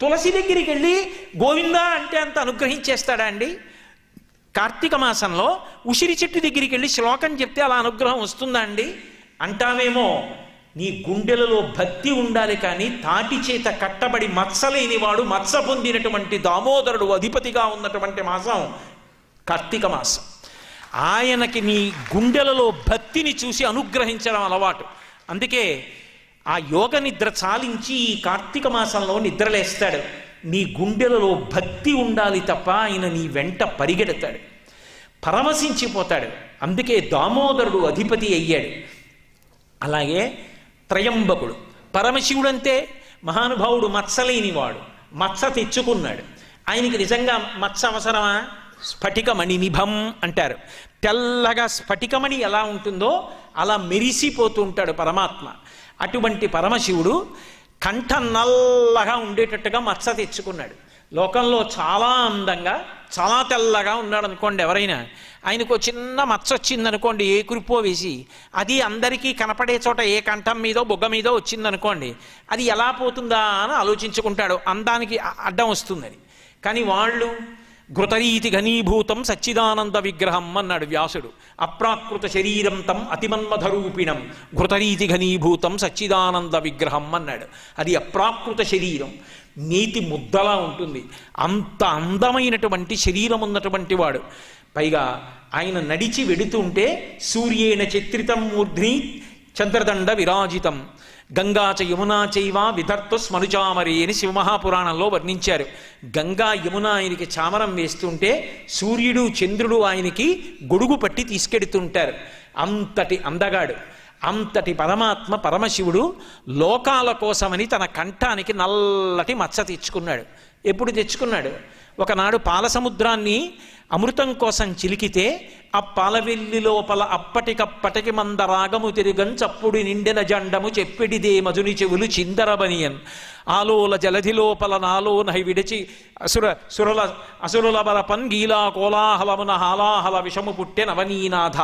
తులసి దగ్గరికి వెళ్ళి గోవిందా అంటే అంత అనుగ్రహించేస్తాడా అండి? కార్తీక మాసంలో ఉసిరి చెట్టు దగ్గరికి వెళ్ళి శ్లోకం చెప్తే అలా అనుగ్రహం వస్తుందా అండి? అంటామేమో నీ గుండెలలో భక్తి ఉండాలి కానీ తాటి చేత కట్టబడి మత్సలేని వాడు మత్స పొందినటువంటి దామోదరుడు అధిపతిగా ఉన్నటువంటి మాసం కార్తీక మాసం. ఆయనకి నీ గుండెలలో భక్తిని చూసి అనుగ్రహించడం అలవాటు. అందుకే ఆ యోగ నిద్ర చాలించి ఈ కార్తీక మాసంలో నిద్రలేస్తాడు నీ గుండెలలో భక్తి ఉండాలి తప్ప ఆయన నీ వెంట పరిగెడతాడు. పరవశించిపోతాడు. అందుకే దామోదరుడు అధిపతి అయ్యాడు. అలాగే త్రయంబకుడు. పరమశివుడంతే మహానుభావుడు మత్సలేనివాడు. మత్స తెచ్చుకున్నాడు. ఆయనకి నిజంగా మత్స అవసరమా? స్ఫటికమణి నిభం అంటారు. తెల్లగా స్ఫటికమణి ఎలా ఉంటుందో అలా మెరిసిపోతూ ఉంటాడు పరమాత్మ. అటువంటి పరమశివుడు కంఠ నల్లగా ఉండేటట్టుగా మత్స తెచ్చుకున్నాడు. లోకంలో చాలా అందంగా చాలా తెల్లగా ఉన్నాడు అనుకోండి ఎవరైనా. ఆయనకు ఒక చిన్న మచ్చ వచ్చిందనుకోండి ఏ కురిపో వేసి అది అందరికీ కనపడే చోట ఏ కంఠం మీదో బొగ్గ మీదో వచ్చిందనుకోండి అది ఎలా పోతుందా అని ఆలోచించుకుంటాడు. అందానికి అడ్డం వస్తుందని. కానీ వాళ్ళు ఘృతరీతి ఘనీభూతం సచ్చిదానంద విగ్రహం అన్నాడు వ్యాసుడు. అప్రాకృత శరీరం తం అతిమన్మధరూపిణం ఘృతరీతి ఘనీభూతం సచ్చిదానంద విగ్రహం అన్నాడు. అది అప్రాకృత శరీరం. నీతి ముద్దలా ఉంటుంది. అంత అందమైనటువంటి శరీరం ఉన్నటువంటి వాడు. పైగా ఆయన నడిచి వెడుతుంటే సూర్యేణ చిత్రితం మూర్ధ్ని చంద్రదండ విరాజితం. గంగా చ యమునా చైవ విధర్తు స్మరుచామరి అని శివమహాపురాణంలో వర్ణించారు. గంగా యమున ఆయనకి చామరం వేస్తుంటే సూర్యుడు చంద్రుడు ఆయనకి గొడుగు పట్టి తీసుకెడుతుంటారు. అంతటి అందగాడు అంతటి పరమాత్మ పరమశివుడు లోకాల కోసమని తన కంఠానికి నల్లటి మచ్చ తెచ్చుకున్నాడు. ఎప్పుడు తెచ్చుకున్నాడు? ఒకనాడు పాల సముద్రాన్ని అమృతం కోసం చిలికితే ఆ పాలవెల్లి లోపల అప్పటికప్పటికి మంద రాగము తిరుగన్ చప్పుడు నిండిన జండము చెప్పిడిదే మధుని చెవులు చిందరబనియన్. ఆలోల జలధి లోపల నాలో నహి విడిచి అసుర సురల అసురుల బలపన్ గీలా కోలాహలమున హాలాహల విషము పుట్టె నవనీనాథ.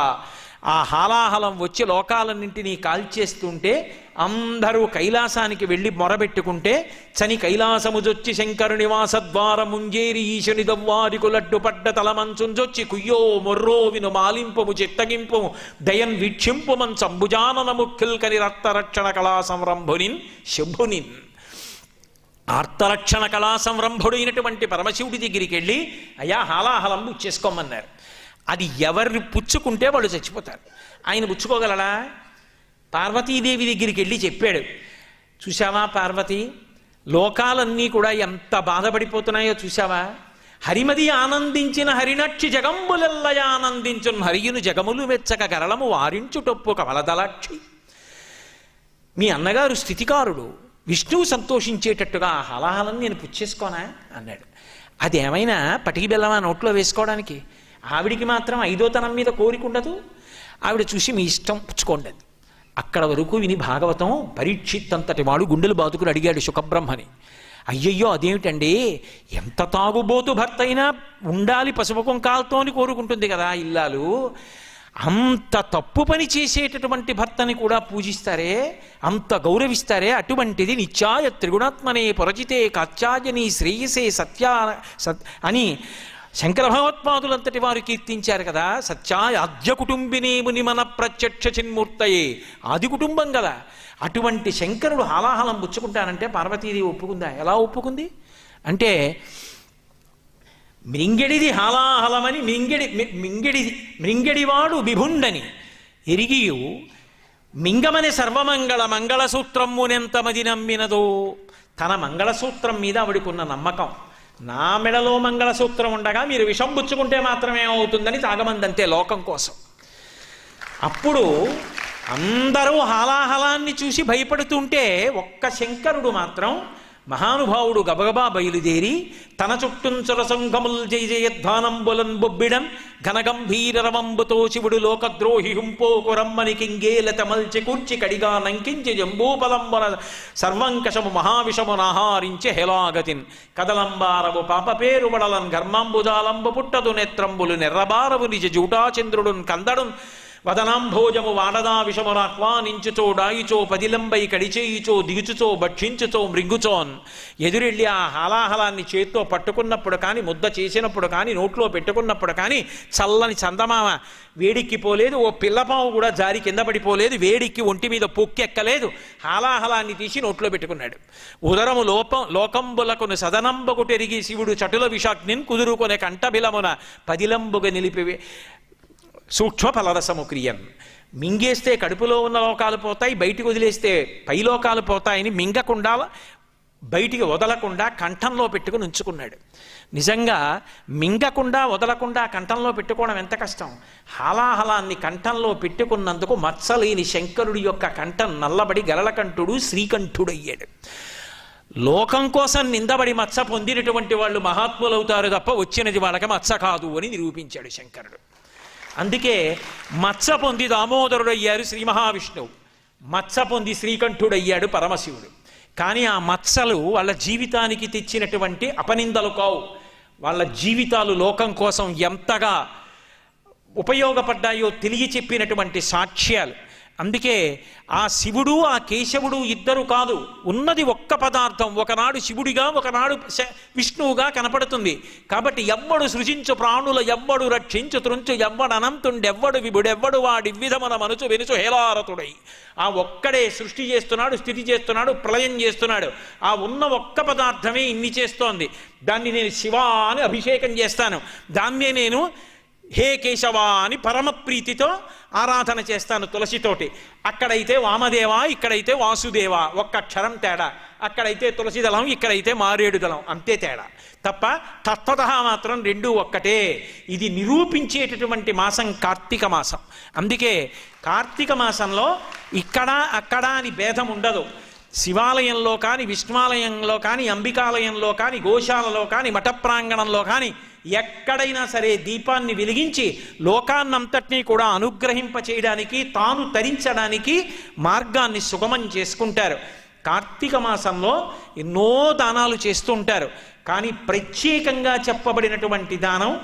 ఆ హాలాహలం వచ్చి లోకాలన్నింటినీ కాల్చేస్తుంటే అందరూ కైలాసానికి వెళ్ళి మొరబెట్టుకుంటే చని కైలాసముజొచ్చి శంకరు నివాస ద్వారముంజేరి ఈశుని దవ్వారికు లడ్డు పడ్డ తలమంచుంజొచ్చి కుయ్యో మొర్రో విను మాలింపము చిత్తగింపు దయన్ వీక్షింపుమన్ సంభుజానన ముఖ్యుల్కని రక్తరక్షణ కళా సంరంభునిన్ శుభునిన్. ఆర్తరక్షణ కళా సంరంభుడైనటువంటి పరమశివుడి దగ్గరికి వెళ్ళి అయ్యా హాలాహలం పుచ్చేసుకోమన్నారు అది ఎవరిని పుచ్చుకుంటే వాళ్ళు చచ్చిపోతారు. ఆయన పుచ్చుకోగలడా? పార్వతీదేవి దగ్గరికి వెళ్ళి చెప్పాడు. చూశావా పార్వతి? లోకాలన్నీ కూడా ఎంత బాధపడిపోతున్నాయో చూశావా? హరిమది ఆనందించిన హరినక్షి జగంబులెల్లయ ఆనందించున్ హరియును జగములు వెచ్చక గరళము వారించుటొప్పు కమలదలాక్షి. మీ అన్నగారు స్థితికారుడు. విష్ణువు సంతోషించేటట్టుగా ఆ హలాహలం నేను పుచ్చేసుకోనా? అన్నాడు. అది ఏమైనా పటికి బెల్లమా నోట్లో వేసుకోవడానికి? ఆవిడికి మాత్రం ఐదోతనం మీద కోరిక ఉండదు. ఆవిడ చూసి మీ ఇష్టం పుచ్చుకోండి అక్కడ వరకు విని భాగవతం పరీక్షిత్ అంతటి వాడు గుండెలు బాదుకుని అడిగాడు సుఖబ్రహ్మని అయ్యయ్యో అదేమిటండి? ఎంత తాగుబోతు భర్త అయినా ఉండాలి పసుపు కుంకాలతో అని కోరుకుంటుంది కదా ఇల్లాలు. అంత తప్పు పని చేసేటటువంటి భర్తని కూడా పూజిస్తారే అంత గౌరవిస్తారే అటువంటిది నిత్యాయ త్రిగుణాత్మనే పొరచితే కాత్యాయని శ్రేయసే సత్య సత్ అని శంకర భగవత్పాదులంతటి వారు కీర్తించారు కదా సత్యాయ ఆద్య కుటుంబిని ముని మన ప్రత్యక్ష చిన్మూర్తయే. ఆది కుటుంబం కదా. అటువంటి శంకరుడు హాలాహలం పుచ్చుకుంటానంటే పార్వతీదేవి ఒప్పుకుందా? ఎలా ఒప్పుకుంది? అంటే మింగెడిది హాలాహలమని మింగిడి మి- మింగెడిది విభుండని. ఎరిగియు మింగమని సర్వమంగళ మంగళసూత్రమ్మునెంతమది నమ్మినదో. తన మంగళసూత్రం మీద ఆవిడకున్న నమ్మకం. నా మెడలో మంగళసూత్రం ఉండగా మీరు విషం పుచ్చుకుంటే మాత్రమే అవుతుందని తాగమందంతే లోకం కోసం. అప్పుడు అందరూ హాలాహలాన్ని చూసి భయపడుతుంటే ఒక్క శంకరుడు మాత్రం మహానుభావుడు గబగబా బయలుదేరి తన చుట్టూంచర సంఘముల్ జయ జయధ్వానంబులన్ బొబ్బిడం ఘనగంభీరరమంబుతో శివుడు లోకద్రోహి హుంపోకురమ్మని కింగేలత మల్చి కూర్చి కడిగా నంకించి జంబూపలంబన సర్వంకషము మహావిషము నాహారించి హెలాగతిన్ కదలంబారవు పాప పేరు వడలన్ గర్మాంబుజాలంబు పుట్టదు నేత్రంబులు నెర్రబారవు నిజ జూటాచంద్రుడున్ కందడున్ వదనాంభోజము వాడదా విషమును ఆహ్వానించుచో డాయిచో పదిలంబై కడిచేయిచో దిగుచుచో భక్షించుచో మృంగుచోన్. ఎదురెళ్ళి ఆ హాలాహలాన్ని చేత్తో పట్టుకున్నప్పుడు కానీ ముద్ద చేసినప్పుడు కానీ నోట్లో పెట్టుకున్నప్పుడు కానీ చల్లని చందమామ వేడిక్కి పోలేదు ఓ పిల్లపాము కూడా జారి కింద పడిపోలేదు వేడిక్కి ఒంటి మీద పొక్కెక్కలేదు హాలాహలాన్ని తీసి నోట్లో పెట్టుకున్నాడు. ఉదరము లోపం లోకంబులకును సదనంబకు తెరిగి శివుడు చటుల విషాగ్నిన్ కుదురుకొనే కంఠబిలమున పదిలంబుగా నిలిపి సూక్ష్మ ఫలరసము క్రియన్ మింగేస్తే కడుపులో ఉన్న లోకాలు పోతాయి బయటికి వదిలేస్తే పై లోకాలు పోతాయని మింగకుండా బయటికి వదలకుండా కంఠంలో పెట్టుకుని ఉంచుకున్నాడు. నిజంగా మింగకుండా వదలకుండా కంఠంలో పెట్టుకోవడం ఎంత కష్టం? హాలాహలాన్ని కంఠంలో పెట్టుకున్నందుకు మత్సలేని శంకరుడి యొక్క కంఠం నల్లబడి గలలకంఠుడు శ్రీకంఠుడయ్యాడు. లోకం కోసం నిందబడి మత్స పొందినటువంటి వాళ్ళు మహాత్ములవుతారు తప్ప వచ్చినది వాళ్ళకి మత్స కాదు అని నిరూపించాడు శంకరుడు. అందుకే మత్స పొంది దామోదరుడయ్యారు శ్రీ మహావిష్ణువు. మత్స పొంది శ్రీకంఠుడయ్యాడు పరమశివుడు. కానీ ఆ మత్సలు వాళ్ళ జీవితానికి తెచ్చినటువంటి అపనిందలు కావు. వాళ్ళ జీవితాలు లోకం కోసం ఎంతగా ఉపయోగపడ్డాయో తెలియ చెప్పినటువంటి సాక్ష్యాలు. అందుకే ఆ శివుడు ఆ కేశవుడు ఇద్దరు కాదు ఉన్నది ఒక్క పదార్థం ఒకనాడు శివుడిగా ఒకనాడు శ- విష్ణువుగా కనపడుతుంది. కాబట్టి ఎవ్వడు సృజించు ప్రాణుల ఎవ్వడు రక్షించు త్రుంచు ఎవ్వడు అనంతుండెవ్వడు విభుడెవ్వడు వాడి విధమన మనుచు వెనుచు హేలారతుడై ఆ ఒక్కడే సృష్టి చేస్తున్నాడు స్థితి చేస్తున్నాడు ప్రళయం చేస్తున్నాడు. ఆ ఉన్న ఒక్క పదార్థమే ఇన్ని చేస్తోంది. దాన్ని నేను శివ అని అభిషేకం చేస్తాను. దాన్నే నేను హే కేశవ అని పరమప్రీతితో ఆరాధన చేస్తాను తులసితోటి. అక్కడైతే వామదేవ ఇక్కడైతే వాసుదేవ ఒక్క అక్షరం తేడా. అక్కడైతే తులసి దళం ఇక్కడైతే మారేడు దళం అంతే తేడా. తప్ప తత్వత మాత్రం రెండు ఒక్కటే. ఇది నిరూపించేటటువంటి మాసం కార్తీక మాసం. అందుకే కార్తీక మాసంలో ఇక్కడ అక్కడ అని భేదం ఉండదు. శివాలయంలో కానీ విష్ణువాలయంలో కానీ అంబికాలయంలో కానీ గోశాలలో కానీ మఠ ప్రాంగణంలో కానీ ఎక్కడైనా సరే దీపాన్ని వెలిగించి లోకాన్నంతటినీ కూడా అనుగ్రహింప చేయడానికి తాను తరించడానికి మార్గాన్ని సుగమం చేసుకుంటారు. కార్తీక మాసంలో ఎన్నో దానాలు చేస్తూ ఉంటారు. కానీ ప్రత్యేకంగా చెప్పబడినటువంటి దానం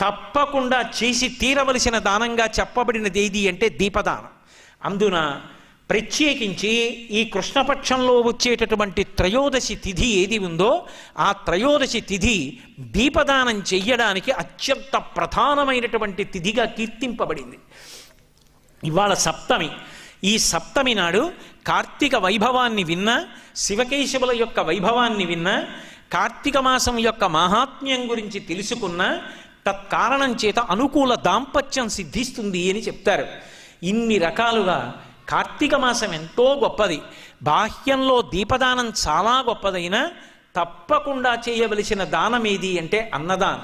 తప్పకుండా చేసి తీరవలసిన దానంగా చెప్పబడినది ఏది అంటే దీపదానం. అందున ప్రత్యేకించి ఈ కృష్ణపక్షంలో వచ్చేటటువంటి త్రయోదశి తిథి ఏది ఉందో ఆ త్రయోదశి తిథి దీపదానం చెయ్యడానికి అత్యంత ప్రధానమైనటువంటి తిథిగా కీర్తింపబడింది. ఇవాళ సప్తమి. ఈ సప్తమి నాడు కార్తీక వైభవాన్ని విన్న శివకేశవుల యొక్క వైభవాన్ని విన్న కార్తీక మాసం యొక్క మహాత్మ్యం గురించి తెలుసుకున్న తత్కారణం చేత అనుకూల దాంపత్యం సిద్ధిస్తుంది అని చెప్తారు. ఇన్ని రకాలుగా కార్తీక మాసం ఎంతో గొప్పది. బాహ్యంలో దీపదానం చాలా గొప్పదైనా తప్పకుండా చేయవలసిన దానం ఏది అంటే అన్నదానం.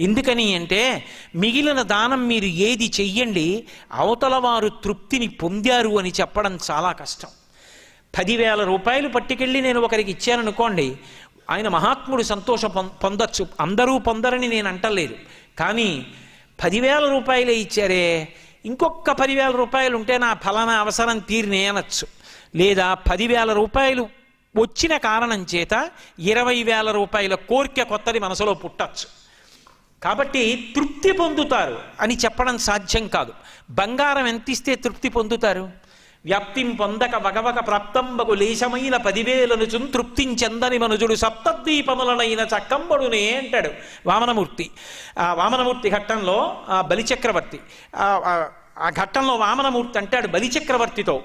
ఎందుకని అంటే మిగిలిన దానం మీరు ఏది చెయ్యండి అవతల వారు తృప్తిని పొందారు అని చెప్పడం చాలా కష్టం. పదివేల రూపాయలు పట్టుకెళ్ళి నేను ఒకరికి ఇచ్చాననుకోండి ఆయన మహాత్ముడు సంతోషం పొందొచ్చు. అందరూ పొందరని నేను అంటలేదు. కానీ పదివేల రూపాయలే ఇచ్చారే ఇంకొక పదివేల రూపాయలు ఉంటే నా ఫలానా అవసరం తీరినే అనొచ్చు లేదా పదివేల రూపాయలు వచ్చిన కారణం చేత ఇరవై వేల రూపాయల కోరిక కొత్తది మనసులో పుట్టచ్చు. కాబట్టి తృప్తి పొందుతారు అని చెప్పడం సాధ్యం కాదు. బంగారం ఎంత ఇస్తే తృప్తి పొందుతారు? వ్యాప్తిం పొందక వగవక ప్రాప్తంబగు లేశమైన పదివేలను చున్ తృప్తించెందని మనుజుడు సప్తద్వీపములనైన చక్కంబడునే అంటాడు వామనమూర్తి. ఆ వామనమూర్తి ఘట్టంలో ఆ బలిచక్రవర్తి ఆ ఆ ఘట్టంలో వామనమూర్తి అంటాడు బలిచక్రవర్తితో.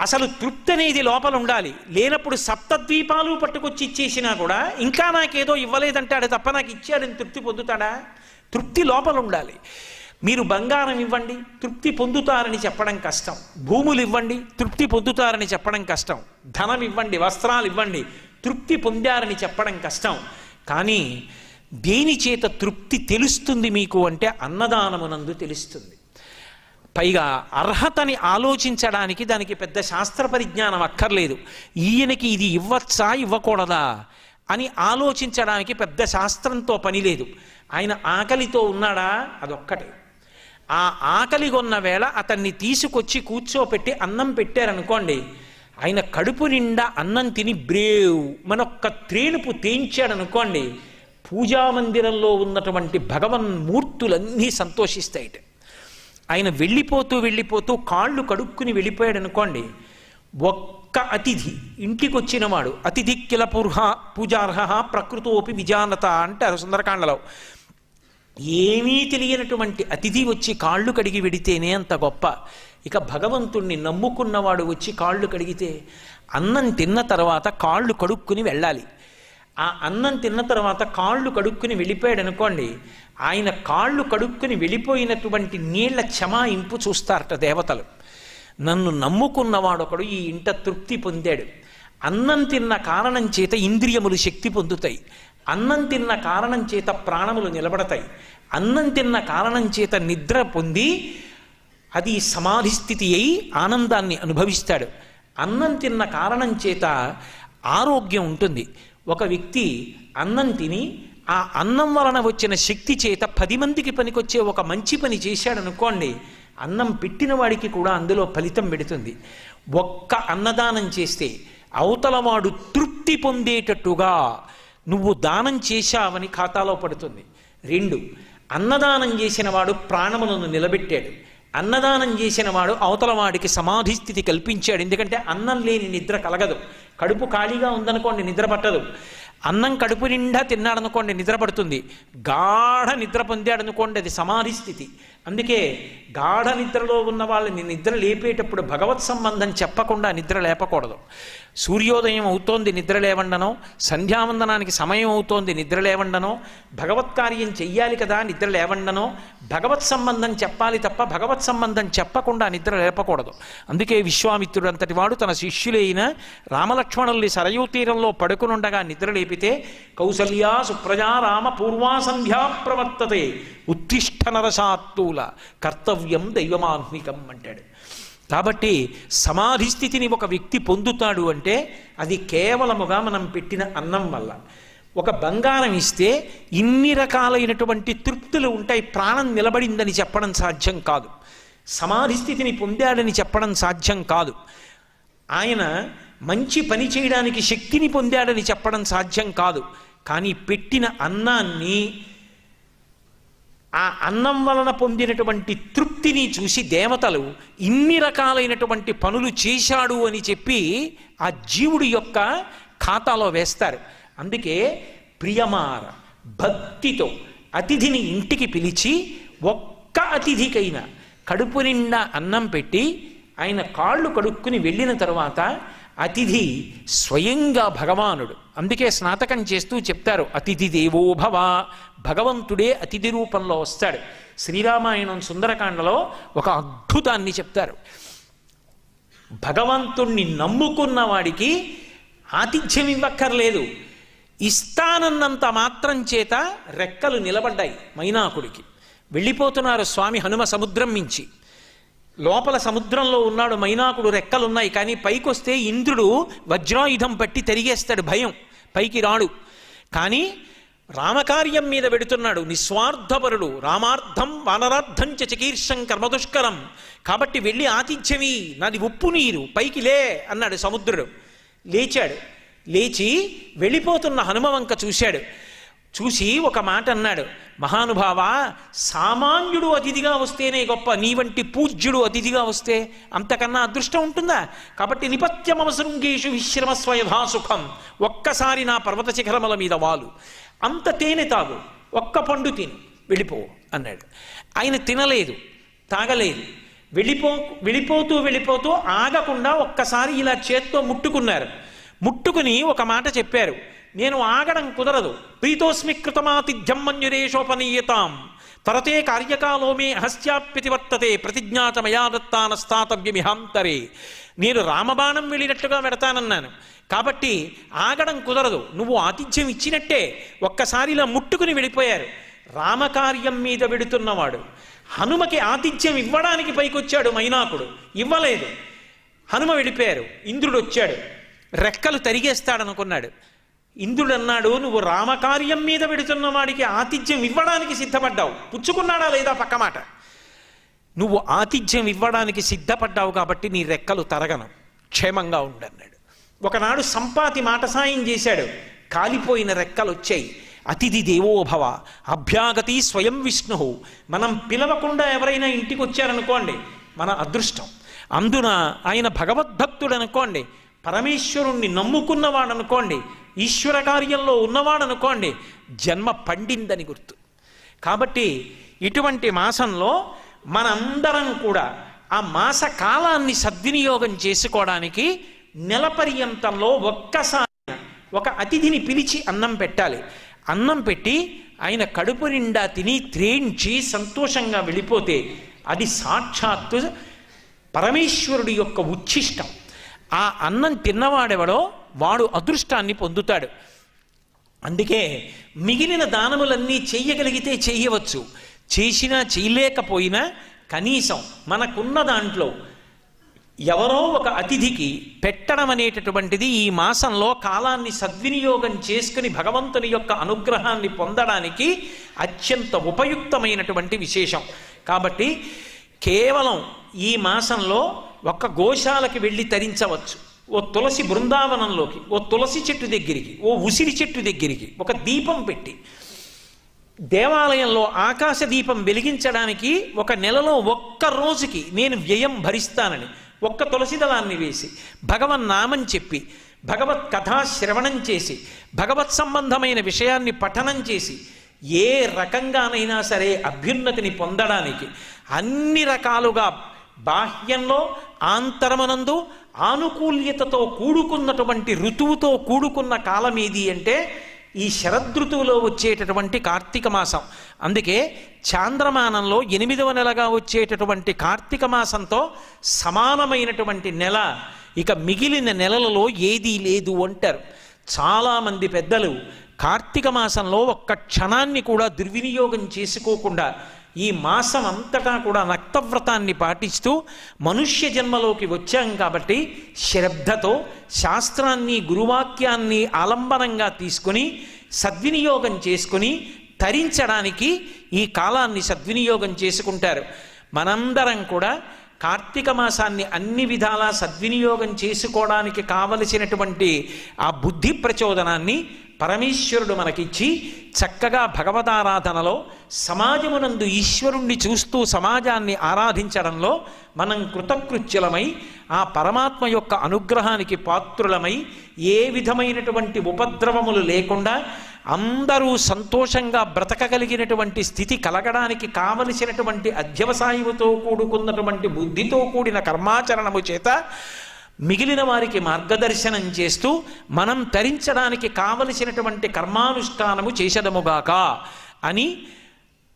అసలు తృప్తి అనేది లోపల ఉండాలి లేనప్పుడు సప్తద్వీపాలు పట్టుకొచ్చి ఇచ్చేసినా కూడా ఇంకా నాకేదో ఇవ్వలేదంటాడు తప్ప నాకు ఇచ్చాడని తృప్తి పొందుతాడా? తృప్తి లోపల ఉండాలి మీరు బంగారం ఇవ్వండి తృప్తి పొందుతారని చెప్పడం కష్టం. భూములు ఇవ్వండి తృప్తి పొందుతారని చెప్పడం కష్టం. ధనం ఇవ్వండి వస్త్రాలు ఇవ్వండి తృప్తి పొందారని చెప్పడం కష్టం. కానీ దేని చేత తృప్తి తెలుస్తుంది మీకు అంటే అన్నదానమునందు తెలుస్తుంది. పైగా అర్హతని ఆలోచించడానికి దానికి పెద్ద శాస్త్ర పరిజ్ఞానం అక్కర్లేదు. ఈయనకి ఇది ఇవ్వచ్చా ఇవ్వకూడదా అని ఆలోచించడానికి పెద్ద శాస్త్రంతో పని లేదు. ఆయన ఆకలితో ఉన్నాడా? అదొక్కటే. ఆ ఆకలిగొన్న వేళ అతన్ని తీసుకొచ్చి కూర్చోపెట్టి అన్నం పెట్టారనుకోండి ఆయన కడుపు నిండా అన్నం తిని బ్రేవ్ మనొక్క త్రేణుపు తేంచాడనుకోండి పూజామందిరంలో ఉన్నటువంటి భగవన్మూర్తులన్నీ సంతోషిస్తాయిట ఆయన వెళ్ళిపోతూ వెళ్ళిపోతూ కాళ్ళు కడుక్కుని వెళ్ళిపోయాడు అనుకోండి ఒక్క అతిథి ఇంటికి వచ్చినవాడు అతిథి కిల పూర్హ పూజార్హ ప్రకృతోపి విజానత అంటారు సుందరకాండలో. ఏమీ తెలియనటువంటి అతిథి వచ్చి కాళ్ళు కడిగి వెడితేనే అంత గొప్ప. ఇక భగవంతుణ్ణి నమ్ముకున్నవాడు వచ్చి కాళ్ళు కడిగితే అన్నం తిన్న తర్వాత కాళ్ళు కడుక్కుని వెళ్ళాలి. ఆ అన్నం తిన్న తర్వాత కాళ్ళు కడుక్కుని వెళ్ళిపోయాడు అనుకోండి ఆయన కాళ్ళు కడుక్కుని వెళ్ళిపోయినటువంటి నీళ్ళ క్షమాయింపు చూస్తారట దేవతలు. నన్ను నమ్ముకున్నవాడొకడు ఈ ఇంట తృప్తి పొందాడు. అన్నం తిన్న కారణం చేత ఇంద్రియములు శక్తి పొందుతాయి. అన్నం తిన్న కారణం చేత ప్రాణములు నిలబడతాయి. అన్నం తిన్న కారణం చేత నిద్ర పొంది అది సమాధి స్థితి అయి ఆనందాన్ని అనుభవిస్తాడు. అన్నం తిన్న కారణం చేత ఆరోగ్యం ఉంటుంది. ఒక వ్యక్తి అన్నం తిని ఆ అన్నం వలన వచ్చిన శక్తి చేత పది మందికి పనికొచ్చే ఒక మంచి పని చేశాడనుకోండి అన్నం పెట్టిన వాడికి కూడా అందులో ఫలితం పెడుతుంది. ఒక్క అన్నదానం చేస్తే అవతలవాడు తృప్తి పొందేటట్టుగా నువ్వు దానం చేశావని ఖాతాలో పడుతుంది. రెండు అన్నదానం చేసిన వాడు ప్రాణములను నిలబెట్టాడు. అన్నదానం చేసిన వాడు అవతల వాడికి సమాధి స్థితి కల్పించాడు. ఎందుకంటే అన్నం లేని నిద్ర కలగదు. కడుపు ఖాళీగా ఉందనుకోండి నిద్ర పట్టదు. అన్నం కడుపు నిండా తిన్నాడనుకోండి నిద్ర పడుతుంది. గాఢ నిద్ర పొందాడనుకోండి అది సమాధి స్థితి. అందుకే గాఢ నిద్రలో ఉన్న వాళ్ళని నిద్ర లేపేటప్పుడు భగవత్ సంబంధం చెప్పకుండా నిద్ర లేపకూడదు. సూర్యోదయం అవుతోంది నిద్ర లేవండనో సంధ్యావందనానికి సమయం అవుతోంది నిద్ర లేవండనో భగవత్ కార్యం చెయ్యాలి కదా నిద్ర లేవండనో భగవత్ సంబంధం చెప్పాలి తప్ప భగవత్ సంబంధం చెప్పకుండా నిద్ర లేపకూడదు. అందుకే విశ్వామిత్రుడు అంతటి వాడు తన శిష్యులైన రామలక్ష్మణుల్ని సరయూ తీరంలో పడుకునుండగా నిద్ర లేపితే కౌసల్యా సుప్రజా రామ పూర్వా సంధ్యా ప్రవర్తతే ఉత్తిష్ట నరసాత్తూల కర్తవ్యం దైవమాత్మికం అంటాడు. కాబట్టి సమాధి స్థితిని ఒక వ్యక్తి పొందుతాడు అంటే అది కేవలముగా మనం పెట్టిన అన్నం వల్ల. ఒక బంగారం ఇస్తే ఇన్ని రకాలైనటువంటి తృప్తులు ఉంటాయి ప్రాణం నిలబడిందని చెప్పడం సాధ్యం కాదు. సమాధి స్థితిని పొందాడని చెప్పడం సాధ్యం కాదు. ఆయన మంచి పని చేయడానికి శక్తిని పొందాడని చెప్పడం సాధ్యం కాదు. కానీ పెట్టిన అన్నాన్ని ఆ అన్నం వలన పొందినటువంటి తృప్తిని చూసి దేవతలు ఇన్ని రకాలైనటువంటి పనులు చేశాడు అని చెప్పి ఆ జీవుడి యొక్క ఖాతాలో వేస్తారు. అందుకే ప్రియమార భక్తితో అతిథిని ఇంటికి పిలిచి ఒక్క అతిథికైనా కడుపు నిండా అన్నం పెట్టి ఆయన కాళ్ళు కడుక్కుని వెళ్ళిన తర్వాత అతిథి స్వయంగా భగవానుడు. అందుకే స్నాతకం చేస్తూ చెప్తారు అతిథి దేవోభవ భగవంతుడే అతిథి రూపంలో వస్తాడు. శ్రీరామాయణం సుందరకాండలో ఒక అద్భుతాన్ని చెప్తారు. భగవంతుణ్ణి నమ్ముకున్న వాడికి ఆతిథ్యం ఇవ్వక్కర్లేదు. ఇస్తానన్నంత మాత్రం చేత రెక్కలు నిలబడ్డాయి మైనాకుడికి. వెళ్ళిపోతున్నారు స్వామి హనుమ సముద్రం మించి. లోపల సముద్రంలో ఉన్నాడు మైనాకుడు రెక్కలున్నాయి కానీ పైకొస్తే ఇంద్రుడు వజ్రాయుధం పట్టి తిరిగేస్తాడు భయం. పైకి రాడు. కానీ రామకార్యం మీద పెడుతున్నాడు నిస్వార్థపరుడు. రామార్థం వానరార్థం చ చికీర్షం కర్మదుష్కరం. కాబట్టి వెళ్ళి ఆతిథ్యమి నాది ఉప్పు నీరు పైకి లే అన్నాడు సముద్రుడు. లేచాడు. లేచి వెళ్ళిపోతున్న హనుమవంక చూశాడు. చూసి ఒక మాట అన్నాడు. మహానుభావ సామాన్యుడు అతిథిగా వస్తేనే గొప్ప నీ వంటి పూజ్యుడు అతిథిగా వస్తే అంతకన్నా అదృష్టం ఉంటుందా? కాబట్టి నిపత్యమవసృంగేషు విశ్రమస్వ యథాసుఖం ఒక్కసారి నా పర్వత శిఖరముల మీద వాలు. అంత తేనె తాగు ఒక్క పండు తిను వెళ్ళిపో అన్నాడు. ఆయన తినలేదు తాగలేదు. వెళ్ళిపో వెళ్ళిపోతూ వెళ్ళిపోతూ ఆగకుండా ఒక్కసారి ఇలా చేత్తో ముట్టుకున్నారు. ముట్టుకుని ఒక మాట చెప్పారు నేను ఆగడం కుదరదు. ప్రీతోస్మి కృతమాతిథ్యం మన్యురేషోపనీయతాం తరతే కార్యకాలో మే అహస్యాప్యతి ప్రతిజ్ఞాత మయా దత్తానస్థాతవ్యమిహాంతరే నేను రామబాణం వెళ్ళినట్టుగా పెడతానన్నాను. కాబట్టి ఆగడం కుదరదు. నువ్వు ఆతిథ్యం ఇచ్చినట్టే ఒక్కసారి ఇలా ముట్టుకుని వెళ్ళిపోయారు. రామకార్యం మీద వెడుతున్నవాడు. హనుమకి ఆతిథ్యం ఇవ్వడానికి పైకొచ్చాడు మైనాకుడు. ఇవ్వలేదు. హనుమ వెళ్ళిపోయారు. ఇంద్రుడు వచ్చాడు. రెక్కలు తరిగేస్తాడనుకున్నాడు. ఇంద్రుడు అన్నాడు నువ్వు రామకార్యం మీద పెడుతున్న వాడికి ఆతిథ్యం ఇవ్వడానికి సిద్ధపడ్డావు. పుచ్చుకున్నాడా లేదా పక్క మాట? నువ్వు ఆతిథ్యం ఇవ్వడానికి సిద్ధపడ్డావు కాబట్టి నీ రెక్కలు తరగను. క్షేమంగా ఉండన్నాడు. ఒకనాడు సంపాతి మాట సాయం చేశాడు. కాలిపోయిన రెక్కలు వచ్చాయి అతిథి దేవోభవ అభ్యాగతి స్వయం విష్ణు మనం పిలవకుండా ఎవరైనా ఇంటికి వచ్చారనుకోండి మన అదృష్టం. అందున ఆయన భగవద్భక్తుడు అనుకోండి పరమేశ్వరుణ్ణి నమ్ముకున్నవాడు అనుకోండి ఈశ్వర కార్యంలో ఉన్నవాడు అనుకోండి జన్మ పండిందని గుర్తు. కాబట్టి ఇటువంటి మాసంలో మనందరం కూడా ఆ మాస కాలాన్ని సద్వినియోగం చేసుకోవడానికి నెల పర్యంతంలో ఒక్కసారి ఒక అతిథిని పిలిచి అన్నం పెట్టాలి. అన్నం పెట్టి ఆయన కడుపు నిండా తిని త్రేంచి సంతోషంగా వెళ్ళిపోతే అది సాక్షాత్తు పరమేశ్వరుడి యొక్క ఉచ్ఛిష్టం ఆ అన్నం తిన్నవాడెవడో వాడు అదృష్టాన్ని పొందుతాడు. అందుకే మిగిలిన దానములన్నీ చెయ్యగలిగితే చెయ్యవచ్చు చేసినా చేయలేకపోయినా కనీసం మనకున్న దాంట్లో ఎవరో ఒక అతిథికి పెట్టడం అనేటటువంటిది ఈ మాసంలో కాలాన్ని సద్వినియోగం చేసుకుని భగవంతుని యొక్క అనుగ్రహాన్ని పొందడానికి అత్యంత ఉపయుక్తమైనటువంటి విశేషం. కాబట్టి కేవలం ఈ మాసంలో ఒక్క గోశాలకి వెళ్ళి తరించవచ్చు. ఓ తులసి బృందావనంలోకి ఓ తులసి చెట్టు దగ్గరికి ఓ ఉసిరి చెట్టు దగ్గరికి ఒక దీపం పెట్టి దేవాలయంలో ఆకాశ దీపం వెలిగించడానికి ఒక నెలలో ఒక్క రోజుకి నేను వ్యయం భరిస్తానని ఒక్క తులసిదళాన్ని వేసి భగవన్ నామం చెప్పి భగవత్ కథా శ్రవణం చేసి భగవత్ సంబంధమైన విషయాన్ని పఠనం చేసి ఏ రకంగానైనా సరే అభ్యున్నతిని పొందడానికి అన్ని రకాలుగా బాహ్యంలో ఆంతరమనందు ఆనుకూల్యతతో కూడుకున్నటువంటి ఋతువుతో కూడుకున్న కాలం ఏది అంటే ఈ శరదృతువులో వచ్చేటటువంటి కార్తీక మాసం. అందుకే చాంద్రమానంలో ఎనిమిదవ నెలగా వచ్చేటటువంటి కార్తీక మాసంతో సమానమైనటువంటి నెల. ఇక మిగిలిన నెలలలో ఏదీ లేదు అంటారు. చాలామంది పెద్దలు కార్తీక మాసంలో ఒక్క క్షణాన్ని కూడా దుర్వినియోగం చేసుకోకుండా ఈ మాసం అంతటా కూడా నక్తవ్రతాన్ని పాటిస్తూ మనుష్య జన్మలోకి వచ్చాం కాబట్టి శ్రద్ధతో శాస్త్రాన్ని గురువాక్యాన్ని ఆలంబనంగా తీసుకుని సద్వినియోగం చేసుకుని తరించడానికి ఈ కాలాన్ని సద్వినియోగం చేసుకుంటారు. మనందరం కూడా కార్తీక మాసాన్ని అన్ని విధాలా సద్వినియోగం చేసుకోవడానికి కావలసినటువంటి ఆ బుద్ధి ప్రచోదనాన్ని పరమేశ్వరుడు మనకిచ్చి చక్కగా భగవదారాధనలో సమాజమునందు ఈశ్వరుణ్ణి చూస్తూ సమాజాన్ని ఆరాధించడంలో మనం కృతకృత్యులమై ఆ పరమాత్మ యొక్క అనుగ్రహానికి పాత్రులమై ఏ విధమైనటువంటి ఉపద్రవములు లేకుండా అందరూ సంతోషంగా బ్రతకగలిగినటువంటి స్థితి కలగడానికి కావలసినటువంటి అధ్యవసాయముతో కూడుకున్నటువంటి బుద్ధితో కూడిన కర్మాచరణము చేత మిగిలిన వారికి మార్గదర్శనం చేస్తూ మనం తరించడానికి కావలసినటువంటి కర్మానుష్ఠానము చేసదముగాక అని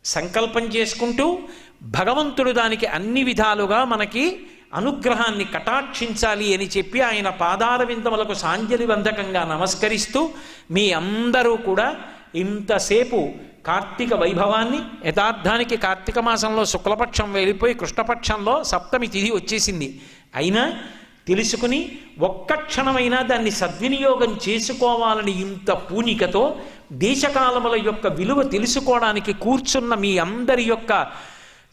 సంకల్పం చేసుకుంటూ భగవంతుడు దానికి అన్ని విధాలుగా మనకి అనుగ్రహాన్ని కటాక్షించాలి అని చెప్పి ఆయన పాదాల విందములకు సాంజలి బంధకంగా నమస్కరిస్తూ మీ అందరూ కూడా ఇంతసేపు కార్తీక వైభవాన్ని యథార్థానికి కార్తీక మాసంలో శుక్లపక్షం వెళ్ళిపోయి కృష్ణపక్షంలో సప్తమి తిథి వచ్చేసింది. అయినా తెలుసుకుని ఒక్క క్షణమైనా దాన్ని సద్వినియోగం చేసుకోవాలని ఇంత పూనికతో దేశకాలముల యొక్క విలువ తెలుసుకోవడానికి కూర్చున్న మీ అందరి యొక్క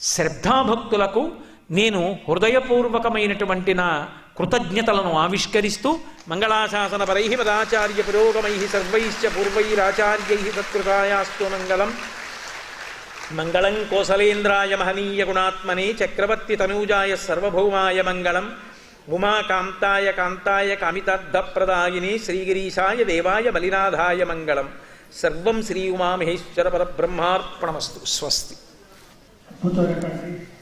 శ్రద్ధాభక్తులకు నేను హృదయపూర్వకమైనటువంటి నా కృతజ్ఞతలను ఆవిష్కరిస్తూ మంగళాశాసన పరై పదాచార్య పురోగమై సర్వైశ్చ పూర్వైరాచార్యై సత్కృతాయాస్తు మంగళం. మంగళం కోసలేంద్రాయ మహనీయ గుణాత్మనే చక్రవర్తి తనూజాయ సర్వభౌమాయ మంగళం. ఉమాకాంతాయ కాంతాయ కామితార్థప్రదాయిని శ్రీగిరీశాయ దేవాయ బలినాథాయ మంగళం సర్వం శ్రీ ఉమామహేశ్వర పరబ్రహ్మార్పణమస్తు స్వస్తి అద్భుతమైనటువంటి